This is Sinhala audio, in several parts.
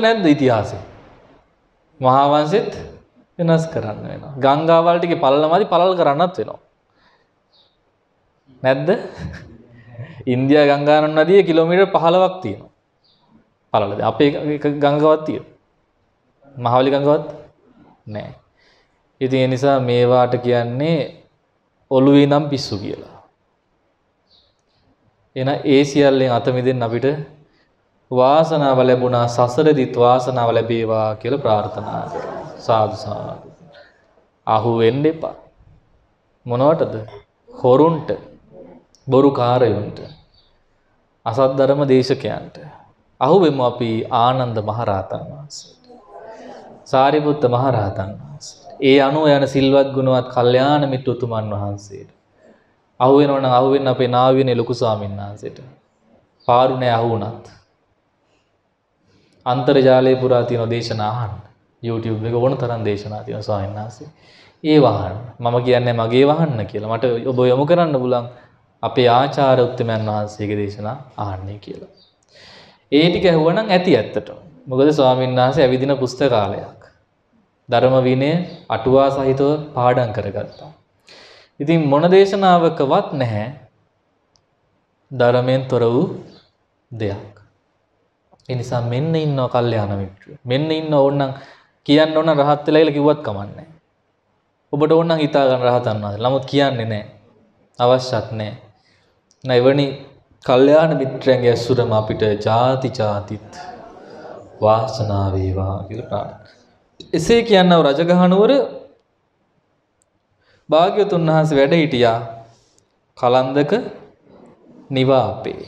නැද්ද ඉතිහාසය මහාවංශෙත් වෙනස් කරන්න වෙනවා. ගංගාවල් ටික පළලමදි පළල් කරන්නත් වෙනවා. නැද්ද? ඉන්දියා ගංගානන් නදිය කිලෝමීටර් 15ක් තියෙනවා. පළලද අපේ එක ගංගාවක් තියෙනවා මහවලි ගංගාවක් නැහැ ඉතින් ඒ නිසා මේවාට කියන්නේ ඔළුවේ නම් පිස්සු කියලා. එන ඒ සියල්ලෙන් අත මිදෙන්න අපිට වාසනාව ලැබුණා සසරදිත් වාසනාව ලැබේවා කියලා ප්‍රාර්ථනා කරනවා. සාදු සාදු. අහු වෙන්න එපා. මොනවටද? හොරුන්ට, බොරු කාරයන්ට, අසත් ධර්ම දේශකයන්ට. අහු වෙමු අපි ආනන්ද මහරහතන් වහන්සේට. සාරිපුත්ත මහරහතන් වහන්සේට. ඒ අනුව යන සිල්වත් ගුණවත් කල්යාණ මිත්‍ර උතුමන් වහන්සේට. අහු වෙනවනම් අහු වෙන්න අපේ නාවියනේ ලොකු ස්වාමීන් වහන්සේට. පාරුණේ අහු වුණත් අන්තර්ජාලය පුරා තියෙන දේශනා අහන්න. YouTube එක ඕන තරම් දේශනා තියෙන ස්වාමීන් වහන්සේ. ඒ වහන්න. මම කියන්නේ මගේ වහන්න කියලා. මට ඔබ යොමු කරන්න බුලන් අපේ ආචාර උත්තමයන් වහන්සේගේ දේශනා අහන්නේ කියලා. ඒ ටික ඇහුවනම් ඇති ඇත්තටම. මොකද ස්වාමීන් වහන්සේ ඇවිදින පුස්තකාලයක්. ධර්ම විනය අටුවා සහිතව පාඩම් කරගත්තා. ඉතින් මොන දේශනාවකවත් නැහැ ධර්මයෙන් තොර වූ දෙයක්. ඒ නිසා මෙන්න ඉන්නවා කල්යාණ මිත්‍රයෝ. මෙන්න ඉන්න ඕනනම් කියන්න ඕන රහත් වෙලා කියලා කිව්වත් කමන්නේ ඔබට ඕනනම් හිතා ගන්න රහතන් වහන්සේ. නමුත් කියන්නේ නැහැ. අවශ්‍යත් නැහැ. නැවනි කල්යාණ මිත්‍රයන්ගේ ඇසුරම අපිට ಜಾති ಜಾතිත් වාසනාව වේවා කියලා ප්‍රාර්ථනා. එසේ කියනව රජගහනුවර භාග්‍යවතුන් වහන්සේ වැඩ හිටියා කලන්දක නිවාපේ.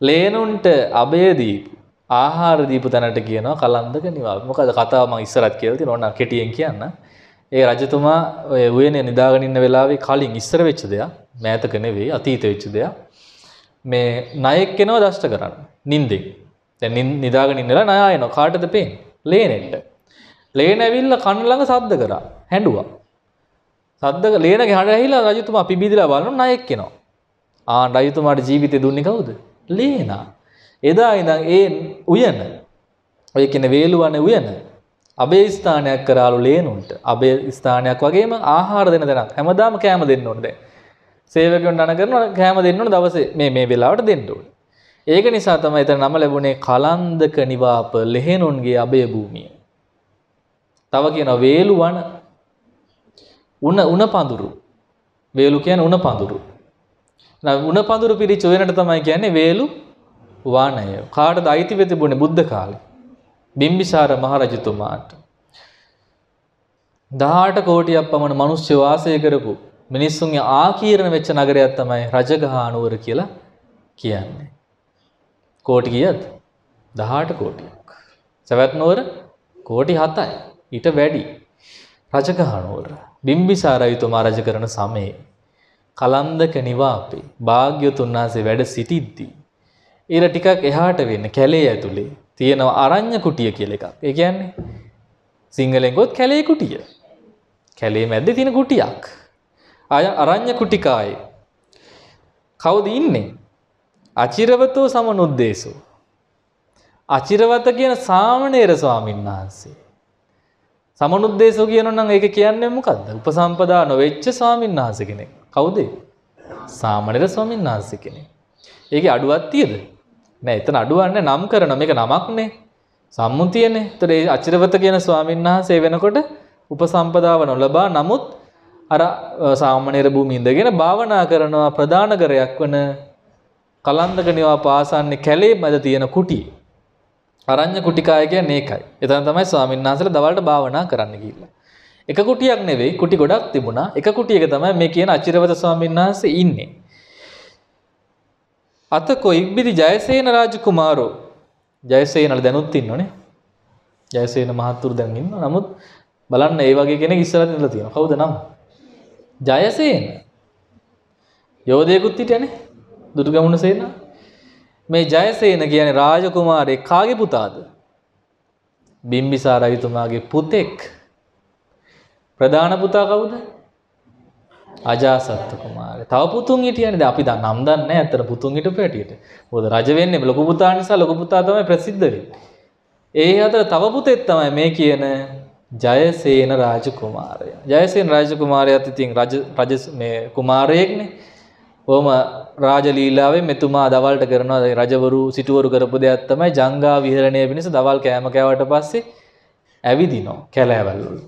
ලේනුන්ට අබය දීපු ආහාර දීපු තැනට කියනවා කලන්දක නිවාපේ. මොකද කතාව මම ඉස්සරත් කියලා තියෙනවා ඕන කෙටියෙන් කියන්න. ඒ රජතුමා ඔය උයනේ නිදාගෙන ඉන්න වෙලාවේ කලින් ඉස්සර වෙච්ච දෙයක් මෑතක නෙවෙයි අතීත වෙච්ච දෙයක්. මේ ණයෙක් එනවා දෂ්ට කරන්න. නිින්දෙන්. දැන් නිදාගෙන ඉන්නලා ණය ආයනවා. කාටද පේන්නේ? ලේනෙට. ලේන ඇවිල්ලා කන ළඟ සද්ද කරා. හැඬුවා. සද්ද ලේනගේ හඬ ඇහිලා රජතුමා පිබිදලා බලන ණයෙක් එනවා. ආ රජතුමාට ජීවිතේ දුන්නේ කවුද? ලේනා. එදා ඉඳන් ඒ උයන ඔය කියන වේලුවනේ උයන අබේ ස්ථානයක් කරාලු ලේනුන්ට. අබේ ස්ථානයක් වගේම ආහාර දෙන තැනක්. හැමදාම කෑම දෙන්න ඕනේ දැන්. සේවකයන්ට අන කරනවා කෑම දෙන්න ඕනේ දවසේ මේ මේ වෙලාවට දෙන්න ඕනේ. ඒක නිසා තමයි එතන නම ලැබුණේ කලන්දක නිවාප ලෙහෙනුන්ගේ අබේ භූමිය. තව කියනවා වේලු වන උණ උණ පඳුරු. වේලු කියන්නේ උණ පඳුරු. උණ පඳුරු පිරිච්ච වෙනට තමයි කියන්නේ වේලු වානය. කාටද අයිති වෙ තිබුණේ බුද්ධ කාලේ? බිම්බිසාර මහරජතුමාට. 18 කෝටියක් පමණ මිනිස්සු වාසය කරපු මිනිස්සුන්ගේ ආකීර්ණ වෙච්ච නගරයක් තමයි රජගහ නුවර කියලා කියන්නේ. කෝටි කීයද? 18 කෝටියක්. සවැත් නුවර කෝටි 7යි. ඊට වැඩි. රජගහ නුවර. බිම්බිසාර රජතුමා රජ කරන සමයේ කලන්දක නිවාපේ භාග්‍යතුන් වහන්සේ වැඩ සිටිද්දී ඊට ටිකක් එහාට වෙන්න කැලේ ඇතුලේ තියෙනවා අරඤ්‍ය කුටිය කියලා එකක්. ඒ කියන්නේ සිංහලෙන් ගොත් කැලේ කුටිය. කැලේ මැද්දේ තියෙන කුටියක්. අය අරඤ්‍ය කුටිකායේ. කවුද ඉන්නේ? අචිරවතෝ සමනුද්දේශෝ. අචිරවත කියන සාමණේර ස්වාමීන් වහන්සේ. සමනුද්දේශෝ කියනවා නම් ඒක කියන්නේ මොකද්ද? උපසම්පදා නොවෙච්ච ස්වාමීන් වහන්සේ කෙනෙක්. කවුද? සාමණේර ස්වාමීන් වහන්සේ කෙනෙක්. ඒකේ අඩුවක් තියද? නෑ එතන අඩුවක් නෑ නම් කරන මේක නමක්නේ. සම්මුතියනේ. ඒතර ඒ අචිරවත කියන ස්වාමීන් වහන්සේ වෙනකොට උපසම්පදාව නොලබා නමුත් අර සාමණේර භූමියේ ඉඳගෙන භාවනා කරනවා ප්‍රධාන කරයක් වන කලන්දක නිවා පාසන්නේ කැලේ මැද තියෙන කුටිය. අරඤ්‍ය කුටිකාය කියන්නේ ඒකයි. එතන තමයි ස්වාමීන් වහන්සේලා දවල්ට භාවනා කරන්න ගිහිල්ලා. එක කුටියක් නෙවෙයි කුටි ගොඩක් තිබුණා. එක කුටියක තමයි මේ කියන අචිරවත ස්වාමීන් වහන්සේ ඉන්නේ. අතකො ඉබ්බිදි ජයසේන රාජකුමාරෝ ජයසේනල දැනුත් ඉන්නවනේ. ජයසේන මහත්තුරු දැන් ඉන්නවා. නමුත් බලන්න ඒ වගේ කෙනෙක් ඉස්සරහින් ඉඳලා තියෙනවා. කවුද නම? ජයසේන. යෝධයෙකුත් හිටියනේ. දුටුගැමුණු සේනා. මේ ජයසේන කියන්නේ රාජකුමාරයෙක් කාගේ පුතාද? බිම්බිසාර රජතුමාගේ පුතෙක්. ප්‍රධාන පුතා කවුද? අජාසත්ත කුමාරයා. තව පුතුන් හිටියනේ. දැන් අපි නම් දන්නේ නැහැ අතන පුතුන් හිටපු හැටියට. මොකද රජ වෙන්නේ ලොකු පුතා නිසා ලොකු පුතා තමයි ප්‍රසිද්ධ වෙන්නේ. ඒ අතර තව පුතෙක් තමයි මේ කියන ජයසේන රාජකුමාරයා. ජයසේන රාජකුමාරයාත් ඉතින් රජ රජ මේ කුමාරයෙක්නේ. කොහොම රාජලීලාවෙන් මෙතුමා දවල්ට කරනවා රජවරු සිටුවරු කරපු දෙයක් තමයි ජංගා විහරණය පිණිස දවල් කෑම කෑවට පස්සේ ඇවිදිනවා කැලෑවල් වල.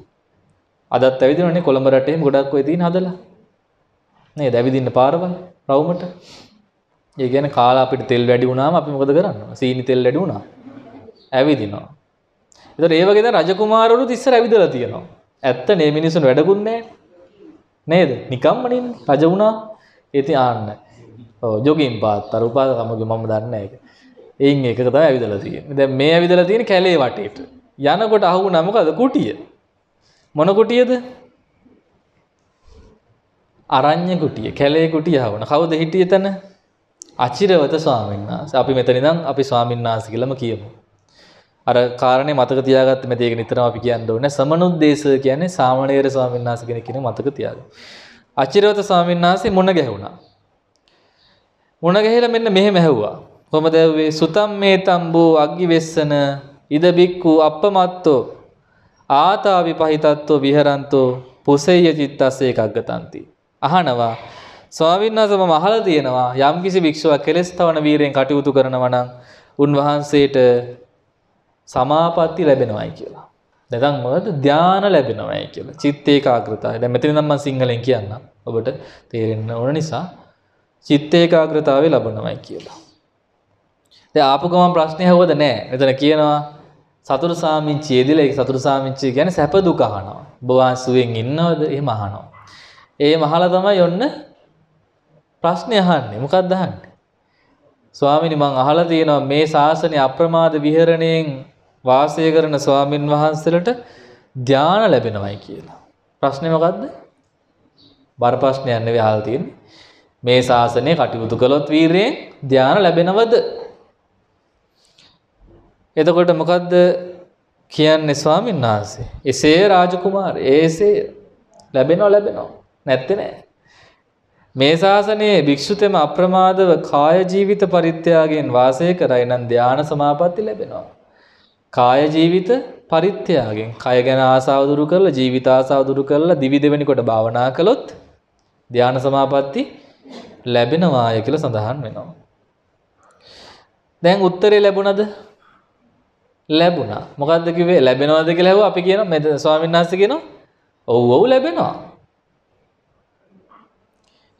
අදත් ඇවිදිනවනේ කොළඹ රටේම ගොඩක් ඔය තියෙන හදලා. නේද ඇවිදින්න පාරවල් රවුමට. ඒ කියන්නේ කාලා අපිට තෙල් වැඩි වුණාම අපි මොකද කරන්නේ? සීනි තෙල් වැඩි වුණා. ඇවිදිනවා. ඒතර ඒ වගේ දැන් රජකුමාරවරුත් ඉස්සර ඇවිදලා තියෙනවා. ඇත්ත නේ මිනිස්සුන් වැඩකුත් නැහැ. නේද? නිකම්ම නෙන්නේ රජ වුණා. ඉතින් ආන්න. ඔව් ජොගින් පාත් අර උපාසකමගේ මම දන්නේ නැහැ ඒක. එයින් එකක තමයි ඇවිදලා තියෙන්නේ. දැන් මේ ඇවිදලා තියෙන්නේ කැලේ වටේට. යනකොට අහුණා මොකද කුටිය. මොන කුටියද? අරඤ්‍ය කුටිය. කැලේ කුටිය ආවන. කවුද හිටියේ තන? අචිරවත ස්වාමීන් වහන්සේ. අපි මෙතන ඉඳන් අපි ස්වාමීන් වහන්සේ කියලාම කියමු. අර කාරණේ මතක තියාගත්ත මෙතන ඒක නිතරම අපි කියන්න ඕනේ. සමනුද්දේශ කියන්නේ සාමණේර ස්වාමීන් වහන්සේ කෙනෙක් කියන මතක තියාගන්න. අචිරවත ස්වාමීන් වහන්සේ මුණ ගැහුණා. මුණ ගැහිලා මෙන්න මෙහෙම ඇහුවා. කොහමද ඇහුවේ? සුතම් මේ තම්බෝ අග්ගි වෙස්සන ඉද බික්කු අප්පමත්තෝ ආතාවි පහිතත්වෝ විහරන්තෝ පුසෙය්‍ය චිත්තස්ස එකග්ගතන්ති. අහනවා ස්වාමීන් වහන්සේ මම අහලා තියෙනවා යම්කිසි භික්ෂුවක් කෙලස් තවන වීරයෙන් කටයුතු කරනවා නම් උන්වහන්සේට සමාපatti ලැබෙනවයි කියලා. නැත්නම් මොකද ධානය ලැබෙනවයි කියලා. චිත්ත ඒකාග්‍රතාවය. දැන් මෙතන නම් මම සිංහලෙන් කියන්නම්. ඔබට තේරෙන්න ඕන නිසා චිත්ත ඒකාග්‍රතාවය ලැබනවයි කියලා. දැන් ආපු ගමන් ප්‍රශ්නේ හවද නැහැ. මෙතන කියනවා සතුරු සාමිච්චි යෙදිලා ඒක සතුරු සාමිච්චි කියන්නේ සැප දුක අහනවා. ඔබ වාසුවෙන් ඉන්නවද? එහෙම අහනවා. ඒ මහලා තමයි ඔන්න ප්‍රශ්නේ අහන්නේ. මොකක්ද අහන්නේ? ස්වාමිනි මං අහලා තියෙනවා මේ ශාසනය අප්‍රමාද විහරණයෙන් වාසය කරන ස්වාමින් වහන්සේලට ධාන ලැබෙනවයි කියලා. ප්‍රශ්නේ මොකද්ද? බර ප්‍රශ්නයක් නෙවෙයි අහලා තියෙන්නේ. මේ ශාසනය කටයුතු කළොත් වීරයෙන් ධාන ලැබෙනවද? එතකොට මොකද්ද කියන්නේ ස්වාමීන් වහන්සේ? එසේ රාජකුමාර ඒසේ ලැබෙනව ලැබෙනව. නැත්තේ නෑ. මේ ශාසනයේ භික්ෂුතෙම අප්‍රමාදව කාය ජීවිත පරිත්‍යාගයෙන් වාසය කරයි නම් ධානා සමාපatti ලැබෙනවා. කාය ජීවිත පරිත්‍යාගයෙන් කය ගැන ආසාව දුරු කරලා ජීවිත ආසාව දුරු කරලා දිවි දෙවෙනි කොට භාවනා කළොත් ධානා සමාපatti ලැබෙනවාය කියලා සඳහන් වෙනවා. දැන් උත්තරේ ලැබුණද? ලැබුණා. මොකද්ද කිව්වේ? ලැබෙනවද කියලා ඇහුවා අපි කියනවා මේ ස්වාමීන් වහන්සේ කියනවා ඔව් ඔව් ලැබෙනවා.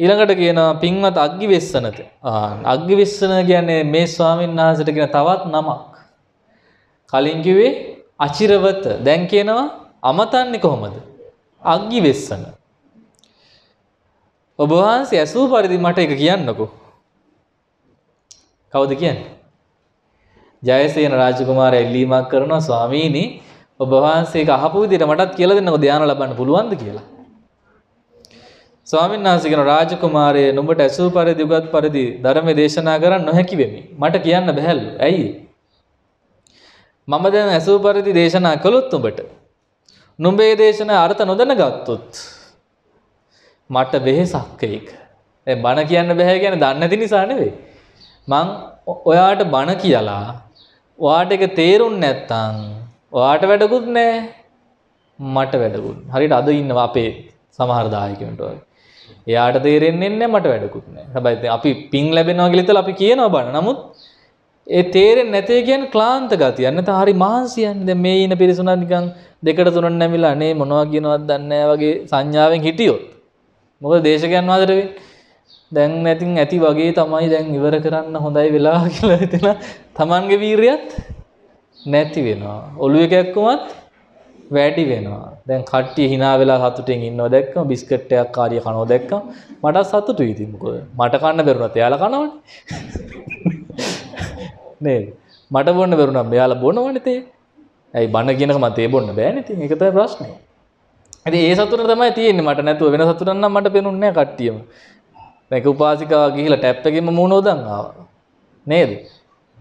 ඊළඟට කියනවා පින්වත් අග්ගි වෙස්සනත. අග්ගි වෙස්සන කියන්නේ මේ ස්වාමීන් වහන්සේට කියන තවත් නමක්. කලින් කිව්වේ අචිරවත. දැන් කියනවා අමතන්නේ කොහොමද? අග්ගි වෙස්සන. ඔබ වහන්සේ ඇසූ පරිදි මට එක කියන්නකෝ. කවුද කියන්නේ? ජයසේන රාජකුමාරයා ඉල්ලීමක් කරනවා ස්වාමීනි ඔබ වහන්සේක අහපු විදිහට මටත් කියලා දෙන්නකෝ ධානය ලබන්න පුළුවන්ද කියලා. ස්වාමීන් වහන්සේ කියන රාජකුමාරයේ නුඹට ඇසූ පරිදි උගත් පරිදි ධර්මයේ දේශනා කරන්න නොහැකි වෙමි. මට කියන්න බැහැලු. ඇයි? මම දැන් ඇසූ පරිදි දේශනා කළොත් උඹට නුඹේ දේශනා අර්ථ නොදැනගත්තොත් මට වෙහෙසක් ඒක. දැන් බණ කියන්න බෑ කියන්නේ දන්නේ නැති නිසා නෙවෙයි. මං ඔයාට බණ කියලා ඔයාට ඒක තේරුම් නැත්තම් ඔයාට වැඩකුත් නැහැ. මට වැඩකුත්. හරියට අද ඉන්නවා අපේ සමහර දායකයන්ට වගේ. එයාට තේරෙන්නේ නැහැ මට වැඩකුත් නැහැ. හැබැයි අපි පිං ලැබෙනවා කියලා හිතලා අපි කියනවා බණ. නමුත් ඒ තේරෙන්නේ නැතේ කියන්නේ ක්ලාන්ත ගතිය. නැත්නම් හරි මහන්සියන්නේ. දැන් මේ ඉන පිරිසුණා නිකන් දෙකට තුනක් නැමිලා අනේ මොනවා කියනවද දන්නේ නැහැ වගේ සංඥාවෙන් හිටියොත්. මොකද දේශකයන් වහන්සේට වෙන්නේ. දැන් නැතින් ඇති වගේ තමයි දැන් ඉවර කරන්න හොඳයි වෙලා කියලා හිතන තමන්ගේ වීරියත් නැති වෙනවා. ඔළුවේ කැක්කුමත් වැඩි වෙනවා. දැන් කට්ටිය hina වෙලා සතුටින් ඉන්නවා දැක්කම බිස්කට් එකක් කාරිය කනවා දැක්කම මට සතුටුයි ඉතින් මොකද මට කන්න බැරුණත් එයාලා කනවනේ. නේද? මට බොන්න බැරුණා මෙයාලා බොනවනේ තේ. ඇයි බන කියනක මට තේ බොන්න බෑනේ ඉතින් ඒක තමයි ප්‍රශ්නේ. ඉතින් ඒ සතුට තමයි තියෙන්නේ මට නැතුව වෙන සතුටක් නම් මට පේනුන්නේ නැහැ කට්ටියම. මේක උපාසිකාව ගිහිලා ටැප් එකෙන්ම මූණ උදන් ආවා. නේද?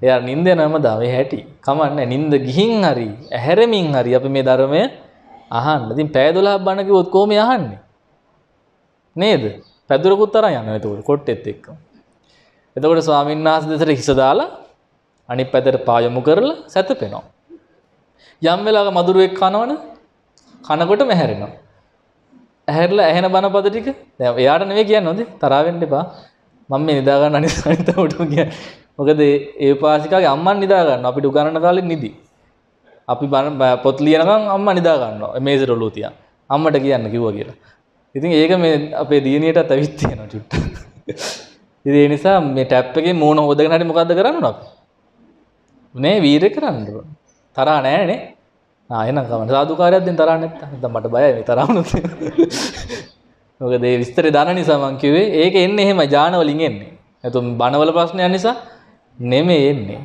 එයා නිින්ද යනම දා මේ හැටි. කමන්නේ නිින්ද ගිහින් හරි ඇහැරමින් හරි අපි මේ ධර්මය අහන්න. ඉතින් පැය 12ක් බණ කිව්වොත් කොහොම යහන්නේ? නේද? පැදුරකුත් තරම් යනවා එතකොට කොට්ටෙත් එක්ක. එතකොට ස්වාමීන් වහන්සේ දෙසට හිස දාලා අනිත් පැත්තට පායමු කරලා සැතපෙනවා. යම් වෙලාවක මදුරුවෙක් කනවනේ කනකොටම ඇහැරෙනවා. ඇහැරලා ඇහෙන බනපද ටික දැන් එයාට නෙවෙයි කියන්නේ හොඳේ තරහ වෙන්න එපා. මම මේ නිදා ගන්න අනිත් අනිතවට කියන්නේ. මොකද ඒ පාසිකාගේ අම්මන් නිදා ගන්නවා. අපිට උගන්නන කාලේ නිදි. අපි බන පොත් ලියනකම් අම්මා නිදා ගන්නවා. මේසෙට ඔලුව තියන්. අම්මට කියන්න කිව්වා කියලා. ඉතින් ඒක මේ අපේ දියණියටත් ඇවිත් තියෙනවා චුට්ටක්. ඉතින් ඒ නිසා මේ ටැප් එකේ මූණ හොදගෙන හරි මොකද්ද කරන්න ඕන අපි? නේ වීරය කරන්න ඕන. තරහ නෑනේ. ආ එහෙනම් කමන්න. සාදුකාරයක් දෙන්න තරහ නැත්තම්. නැත්නම් මට බයයි මේ තරහ වුණොත්. මොකද ඒ විස්තරේ දන්න නිසා මං කිව්වේ ඒක එන්නේ එහෙමයි ඥාන වලින් එන්නේ. එතකොට බණවල ප්‍රශ්නයක් නිසා නෙමෙයි එන්නේ.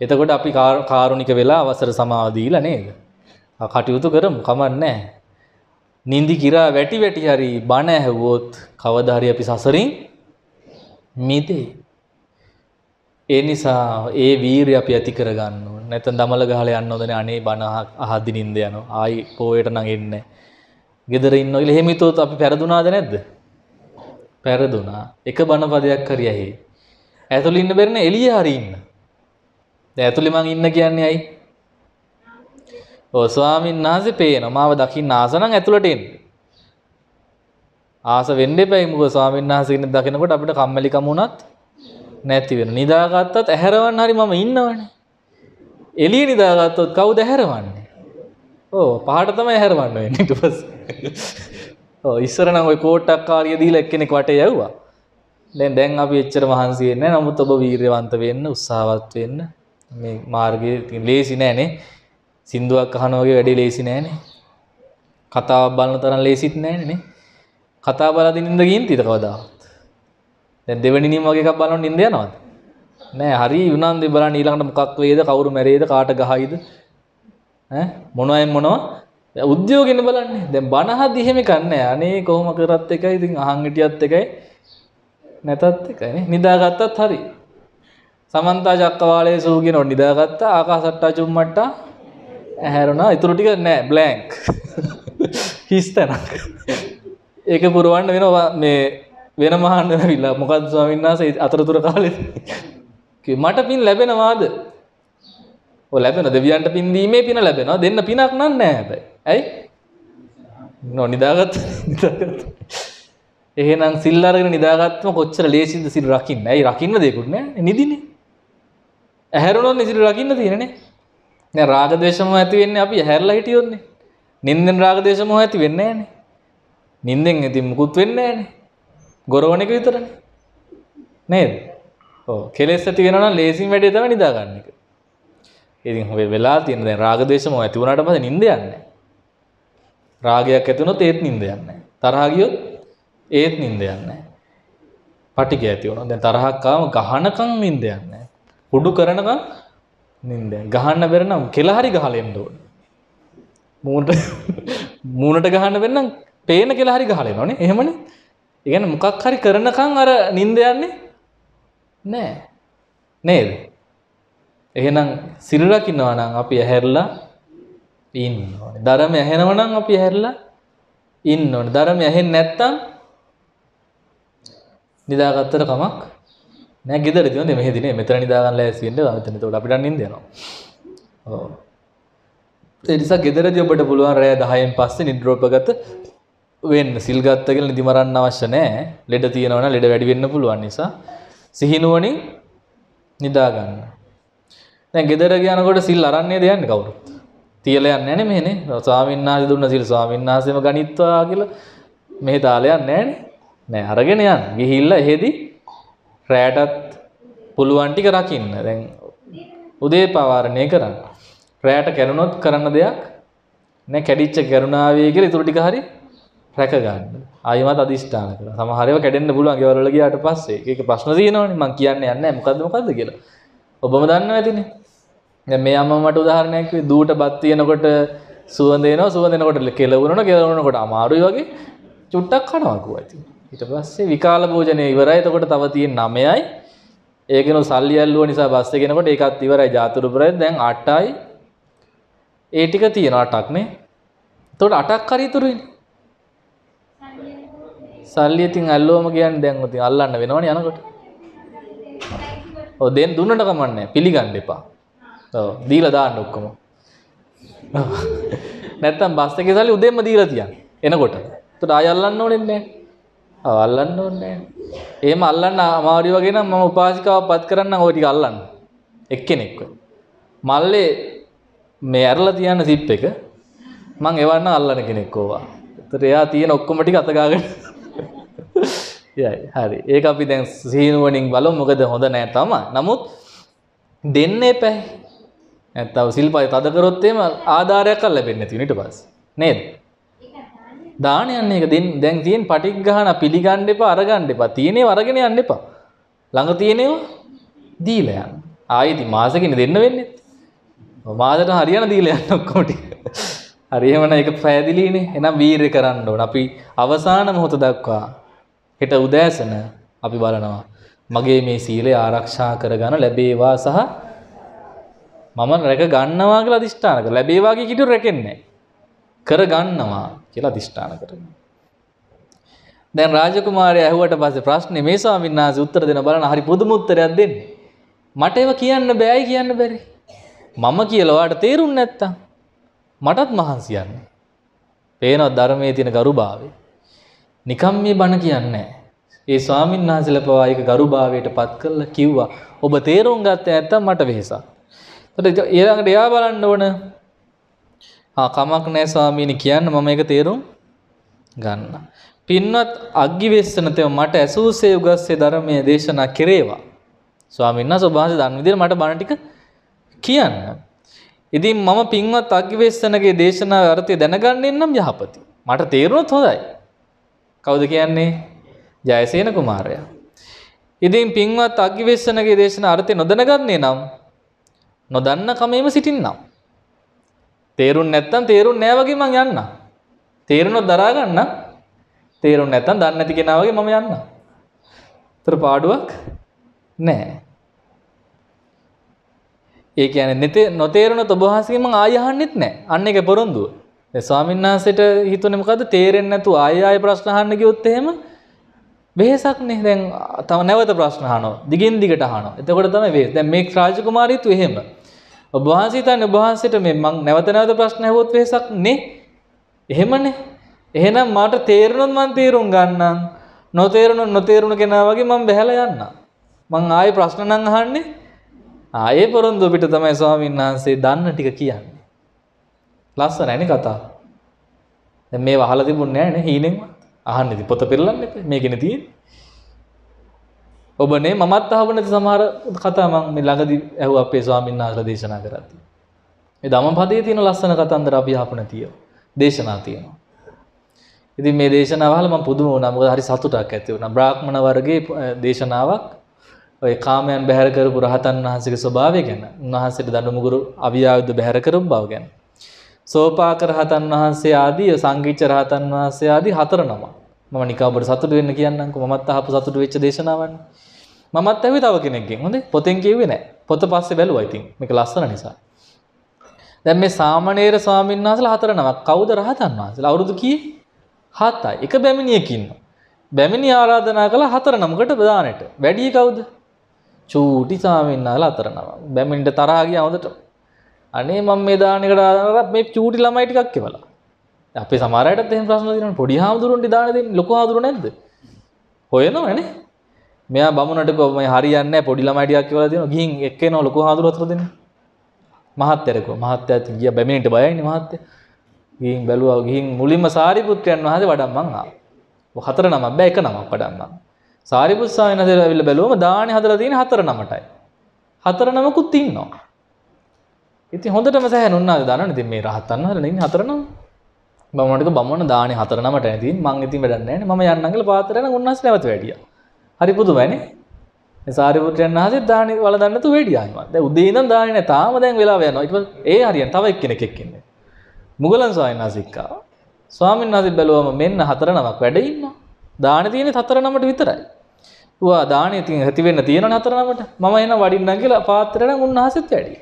එතකොට අපි කාරුණික වෙලා අවසර සමාව දීලා නේද? කටයුතු කරමු කමක් නැහැ. නින්දි කිරා වැටි වැටි හරි බණ ඇහුවොත් කවදා හරි අපි සසරින් මිදේ. ඒ නිසා ඒ වීරිය අපි ඇති කරගන්න ඕනේ. නැත්නම් දමල ගහලා යන්න ඕනේ අනේ බණ අහද්දි නින්ද යනවා. ආයි පොයට නම් එන්නේ. ගෙදර ඉන්නවා කියලා එහෙම හිතුවොත් අපි පෙරදුනාද නැද්ද? පෙරදුනා. එක බණ පදයක් හරි ඇහි. ඇතුළේ ඉන්න බැරිනේ එළිය හරි ඉන්න. දැන් ඇතුළේ මං ඉන්න කියන්නේ ඇයි? ඔව් ස්වාමීන් වහන්සේ පේනවා. මාව දකින්න ආස නම් ඇතුළට එන්න. ආස වෙන්න එපයි මොකද ස්වාමීන් වහන්සේ කෙනෙක් දකිනකොට අපිට කම්මැලිකම වුණත් නැති වෙන. නිදාගත්තත් ඇහැරවන්න හරි මම ඉන්නවනේ. එළිය නිදාගත්තොත් කවුද ඇහැරවන්නේ? ඕ පහට තමයි ඇහැරවන්න වෙන්නේ ඊට පස්සේ. ඔව් ඉස්සර නම් ওই කෝට්ටක් කාරිය දීලා එක්කෙනෙක් වටේ යවුවා. දැන් දැන් අපි එච්චර මහන්සි වෙන්නේ නැහැ. නමුත් ඔබ වීරයවන්ත වෙන්න, උත්සාහවත් වෙන්න. මේ මාර්ගයේ ලේසි නෑනේ. සින්දුවක් අහනවා වගේ වැඩේ ලේසි නෑනේ. කතාවක් බලන තරම් ලේසිත් නෑනේ නේ. කතා බලලා නින්ද ගින් තියද කවදාවත්. දැන් දෙවෙනි නියම වගේ එකක් බලනකොට නින්ද යනවද? නෑ හරි උනන්දේ බලන්න ඊළඟට මොකක් වේද කවුරු මැරෙයිද කාට ගහයිද ඈ මොනවයින් මොනවා උද්‍යෝගෙන්න බලන්නේ දැන් බනහදි එහෙම කන්නේ අනේ කොහොම කරත් එකයි ඉතින් අහන් හිටියත් එකයි නැතත් එකයි නේ නිදාගත්තත් හරි. සමන්තා චක්කවාලයේ සූ කියනකොට නිදාගත්තා ආකාසට්ටා චුම්මට්ටා ඇහැරුණා. ඉතුරු ටික නෑ බ්ලැන්ක් හිස් තැනක්. ඒක පුරවන්න වෙනවා මේ වෙන මහන්න වෙනවිලා මොකක්ද ස්වාමීන් වහන්සේ? අතරතුර කාලෙද මට පින් ලැබෙනවාද? ඔය ලැබෙන දෙවියන්ට පින් දීමේ පින ලැබෙනවා. දෙන්න පිනක් නන් නෑ හැබැයි. ඇයි? නෝ නිදාගත්ත. නිදාගත්ත. එහෙනම් සිල් අරගෙන නිදාගත්තම කොච්චර ලේසිද සිල් රකින්න? ඇයි රකින්න දෙයක්වත් නෑ. නිදිනේ ඇහැරුණොත් සිල් රකින්න තියෙනනේ. දැන් රාග දේශම ඇති වෙන්නේ අපි ඇහැරලා හිටියොත්නේ. නින්දෙන් රාග දේශම ඇති වෙන්නේ නෑනේ. නින්දෙන් ඉතින් මුකුත් වෙන්නේ නෑනේ. ගොරවන එක විතරනේ. නේද? ඔව්. කෙලෙස් ඇති වෙනවා නම් ලේසින් වැඩේ තමයි නිදා ගන්න එක. ඉතින් ඔය වෙලා තියෙන දැන් රාග දේශම ඇති වුණාට පස්සේ නිින්ද යන්නේ නැහැ. රාගයක් ඇති වුණොත් ඒත් නිින්ද යන්නේ නැහැ. තරහ ගියොත් ඒත් නිින්ද යන්නේ නැහැ. පටිගය ඇති වුණොත් දැන් තරහක් ආවම ගහනකම් නිින්ද යන්නේ නැහැ. කුඩු කරනකම් නිින්ද ගහන්න බැර නම් කෙල හරි ගහලා එන්න ඕනේ. මූණට මූණට ගහන්න බැන්නම් පේන කෙල හරි ගහලා එනවනේ. එහෙමනේ. ඒ කියන්නේ මොකක් හරි කරනකම් අර නිින්ද යන්නේ නෑ නේද එහෙනම් සිල් රකින්නවා නම් අපි ඇහැරලා ඉන්න ඕනේ ධර්ම ඇහෙනව නම් අපි ඇහැරලා ඉන්න ඕනේ ධර්ම ඇහෙන්නේ නැත්තම් නිදාගත්තට කමක් නෑ. ගෙදරදී හොඳේ මෙහෙදී නේ. මෙතන නිදා ගන්න ලෑස්ති වෙන්න මෙතන එතකොට අපිට නිින්ද යනවා. ඔව්. ඒ නිසා ගෙදරදී ඔබට පුළුවන් රෑ 10න් පස්සේ නිද්‍රෝපගත වෙන්න. සිල් ගත්ත කියලා නිදි මරන්න අවශ්‍ය නැහැ ලෙඩ තියෙනවා නම් ලෙඩ වැඩි වෙන්න පුළුවන් නිසා සිහිනුවනින් නිදා ගන්න. දැන් ගෙදර යනකොට සිල් අරන්නේ දෙයන්නේ කවුරුත්. තියලා යන්නේ නැහැ නේ මෙහෙනේ. ස්වාමීන් වහන්සේ දුන්න සිල් ස්වාමීන් වහන්සේම ගනිත්වා කියලා මෙහෙ තාලයක් නැහැ නේ. නෑ අරගෙන යන්න. ගිහිල්ලා එහෙදි රැයටත් පුළුවන් ටික රකින්න. දැන් උදේ පවාරණය කරන්න. රැයට කැරුණොත් කරන්න දෙයක් නෑ කැඩිච්ච කරුණාවේ කියලා ඊටු ටික හරි රැක ගන්න. ආයෙමත් අදිෂ්ඨාන කරනවා. සමහර ඒවා කැඩෙන්න පුළුවන් ගෙවල් වල ගියාට පස්සේ. ඒක ප්‍රශ්න තියෙනවනේ. මං කියන්නේ නැහැ මොකද්ද මොකද්ද කියලා. ඔබම දන්නවා ඇතිනේ. දැන් මේ අම්මා මට උදාහරණයක් කිව්වේ දූට බත් තියෙනකොට සුවඳ එනවා සුවඳ එනකොට කෙලවුණා කෙලවුණාකොට අමාරුයි වගේ චුට්ටක් කනවා කිව්වා ඉතින්. ඊට පස්සේ විකාල භෝජනේ ඉවරයි. එතකොට තව තියෙන 9යි. ඒකනෝ සල්ලි ඇල්ලුව නිසා බස් එකේ එනකොට ඒකත් ඉවරයි ජාතුරු පුරයි. දැන් 8යි. ඒ ටික තියෙනවා 8ක් නේ. එතකොට 8ක් හරි ඉතුරුයිනේ. සල්ලි ඉතින් ඇල්ලුවම කියන්නේ දැන් ඉතින් අල්ලන්න වෙනවනේ යනකොට. ඔව් දෙන්න දුන්නට කමන්නේ පිළිගන්න එපා. ඔව් දීලා දාන්න ඔක්කොම. නැත්තම් බස් එකේ සල්ලි උදේම දීලා තියන්න. එනකොට. ඒතට ආය අල්ලන්න ඕනේ නැහැ. ඔව් අල්ලන්න ඕනේ නැහැ. එහෙම අල්ලන්න අමාරු වගේ නම් මම උපාසිකාව පත් කරන්න ඔය ටික අල්ලන්න. එක්කෙනෙක්ව. මල්ලේ මේ ඇරලා තියන්න සිප් එක මං එවන්න අල්ලන කෙනෙක් ඕවා. ඒතට එයා තියෙන ඔක්කොම ටික අත ගාගෙන යයි. හරි. ඒක අපි දැන් සීනුවණින් බලමු මොකද හොඳ නෑ තමයි. නමුත් දෙන්න එපැයි. නැත්තම් සිල්පය තද කරොත් එහෙම ආධාරයක් ලැබෙන්නේ නැති වෙන ඊට පස්සේ. නේද? දාන යන්න එක දෙන්න දැන් තියෙන පටික් ගහන පිළිගන්න එපා අරගන්න එපා. තියෙනේව අරගෙන යන්න එපා. ළඟ තියෙනේව දීලා යන්න. ආයෙත් මාසෙකින් දෙන්න වෙන්නේ. මාසෙට හරියන දීලා යන්න ඔක්කොම ටික. හරි එහෙමනම් ඒක පැහැදිලිනේ. එහෙනම් වීරය කරන්න ඕන. අපි අවසාන මොහොත දක්වා හෙට උදෑසන අපි බලනවා මගේ මේ සීලය ආරක්ෂා කරගන්න ලැබේවා සහ මම රැක ගන්නවා කියලා අදිෂ්ඨාන කර ලැබේවා කිය කිටු රැකෙන්නේ කර ගන්නවා කියලා අදිෂ්ඨාන කරගෙන දැන් රාජකුමාරයා ඇහුවට පස්සේ ප්‍රශ්නේ මේ ස්වාමීන් වහන්සේ උත්තර දෙන බලන හරි පුදුම උත්තරයක් දෙන්නේ. මට ඒව කියන්න බෑයි කියන්න බැරි. මම කියලා ඔයාට තේරුම් නැත්තම් මටත් මහන්සි යන්නේ. පේනවා ධර්මයේ තියෙන ගරුභාවය. නිකම් මේ බණ කියන්නේ ඒ ස්වාමීන් වහන්සේලා පවා ඒක ගරුභාවයට පත් කරලා කිව්වා. ඔබ තේරුම් ගත්තේ නැත්තම් මට වෙහෙසක්. ඒකට ඊළඟට එයා බලන්න ඕන ආ කමක් නැහැ ස්වාමීනි කියන්න මම ඒක තේරුම් ගන්න. පින්වත් අග්ගිවෙස්සන තෙව මට ඇසූසේ උගස්සේ ධර්මයේ දේශනා කෙරේවා. ස්වාමීන් වහන්සේ ඔබ වහන්සේ දන්න විදිහට මට බණ ටික කියන්න. ඉතින් මම පින්වත් අග්ගිවෙස්සනගේ දේශනාවේ අර්ථය දැනගන්නේ නම් යහපති. මට තේරුණොත් හොඳයි. කවුද කියන්නේ ජයසේන කුමාරයා. ඉතින් පින්වත් අග්ගිවෙස්සනගේ දේශන අර්ථය නොදැනගන්නේ නම් නොදන්න කමේම සිටින්නම්. තේරුම් නැත්තම් තේරුම් නෑ වගේ මං යන්න. තේරුණොත් දරා ගන්න. තේරුම් නැත්තම් දන්නේ නැති කෙනා වගේ මම යන්න. ତර පාඩුවක් නෑ. ඒ කියන්නේ නැතේ නොතේරුණොත් ඔබ වහන්සේගෙන් මං ආය අහන්නෙත් නෑ. අන්න ඒක පොරොන්දුව. දැන් ස්වාමීන් වහන්සේට හිතුනේ මොකද්ද තේරෙන්නේ නැතුව ආය ආය ප්‍රශ්න අහන්න ගියොත් එහෙම වෙහසක් නේ. දැන් තව නැවත ප්‍රශ්න අහනවා. දිගින් දිගට අහනවා. එතකොට තමයි වෙහස. දැන් මේ රාජකුමාරීතු එහෙම. ඔබ වහන්සේ හිතන්නේ ඔබ වහන්සේට මේ මං නැවත නැවත ප්‍රශ්න ඇහුවොත් වෙහසක් නේ. එහෙමනේ. එහෙනම් මට තේරුණොත් මං තේරුම් ගන්නම්. නොතේරුණොත් නොතේරුණ කෙනා වගේ මං බහැලා යන්නම්. මං ආයේ ප්‍රශ්න නම් අහන්නේ. ආයේ පොරොන්දු පිට තමයි ස්වාමීන් වහන්සේ දන්න ටික කියන්නේ. ලස්සනයිනේ කතාව. දැන් මේව අහලා තිබුණේ නැහැ නේ හීනෙන්වත්. අහන්න ඉතින් පොත පෙරලන්න එපා. මේකනේ තියෙන්නේ. ඔබ නේ මමත් අහව නැති සමහර කතා මම මේ ළඟදී ඇහුවා අපේ ස්වාමීන් වහන්සේලා දේශනා කරද්දී. මේ ධම්මපදයේ තියෙන ලස්සන කතන්දර අපි අහපු නැතිව දේශනා තියෙනවා. ඉතින් මේ දේශනාව අහලා මම පුදුම වුණා. මොකද හරි සතුටක් ඇති වුණා. බ්‍රාහ්මණ වර්ගයේ දේශනාවක් ඔය කාමයන් බැහැර කරපු රහතන් වහන්සේගේ ස්වභාවය ගැන. උන්වහන්සේට දඬුමුගුරු අවියායුධ බැහැර කරපු බව ගැන. සෝපාක රහතන් වහන්සේ ආදී සංගීච්ඡ රහතන් වහන්සේ ආදී හතර නම. මම නිකන් ඔබට සතුටු වෙන්න කියන්නම්කෝ. මමත් අහපු සතුටු වෙච්ච දේශනාවන්. මමත් ඇහුවේ තව කෙනෙක්ගෙන්. හොඳේ. පොතෙන් කිව්වේ නැහැ. පොත පස්සේ බැලුවා ඉතින්. මේක ලස්සන නිසා. දැන් මේ සාමණේර ස්වාමීන් වහන්සේලා හතර නමක්. කවුද රහතන් වහන්සේලා? අවුරුදු කීයේ? හතයි. එක බැමිණියක ඉන්නවා. බැමිණිය ආරාධනා කළ හතර නමකට දානෙට. වැඩි කවුද? චූටි ස්වාමීන් වහන්සේලා හතර නම. බැමිණිට තරහා ගියා හොඳට. අනේ මම මේ දානෙකට ආරාධනා මේ චූටි ළමයි ටිකක් එවලා. අපේ සමහර අයටත් එහෙම ප්‍රශ්න තියෙනවා. පොඩි හාමුදුරුවන්ට දාන දෙන්නේ ලොකු හාමුදුරුවෝ නැද්ද? හොයනවනේ. මෙයා බමුණට කිව්වා මම හරියන්නේ නැහැ පොඩි ළමයි ටිකක් කියලා දෙනවා. ගිහින් එක්කේනවා ලොකු හාමුදුරුවෝ අතර දෙන්නේ. මහත්තයාට කිව්වා. මහත්තයාත් ගියා බැමිණිට බයයිනේ මහත්තයා. ගිහින් බැලුවා ගිහින් මුලින්ම සාරිපුත්‍රයන් වහන්සේ වඩම්මන් ආවා. ඔය හතර නමක් බෑ එක නමක් වඩම්මන්. සාරිපුත් ස්වාමීන් වහන්සේ ඇවිල්ලා බැලුවම දානේ හදලා තියෙන හතර නමටයි. හතර නමකුත් ඉන්නවා. ඉතින් හොඳටම සැහැණුණාද දන්නවනේ ඉතින් මේ රහතන් වහන්සේලා ඉන්නේ හතර නම. බමුණට බමුණ දානේ හතර නමට ඇදී මං ඉතින් වැඩක් නැහැ නේ මම යන්නම් කියලා පාත්‍රය නම් උන්වහන්සේ නැවත වැඩියා. හරි පුදුමයිනේ. මේ සාරිපුත්‍රයන් වහන්සේ දානේ වල දන්න තු වැඩියා ඉතින්. දැන් උදේ ඉඳන් දානේ නැහැ තාම දැන් වෙලාව යනවා. ඊට පස්සේ ඒ හරියන් තව එක්කෙනෙක් එක්කින්නේ. මුගලන් ස්වාමීන් වහන්සේ එක්කා. ස්වාමීන් වහන්සේ බැලුවම මෙන්න හතර නමක් වැඩ ඉන්නවා. දානේ තියෙන්නේ හතර නමට විතරයි. ඌවා දානේ තින් ඇති වෙන්න තියෙනවනේ හතර නමට. මම එන වඩින්නම් කියලා පාත්‍රය නම් උන්වහන්සේත් වැඩි.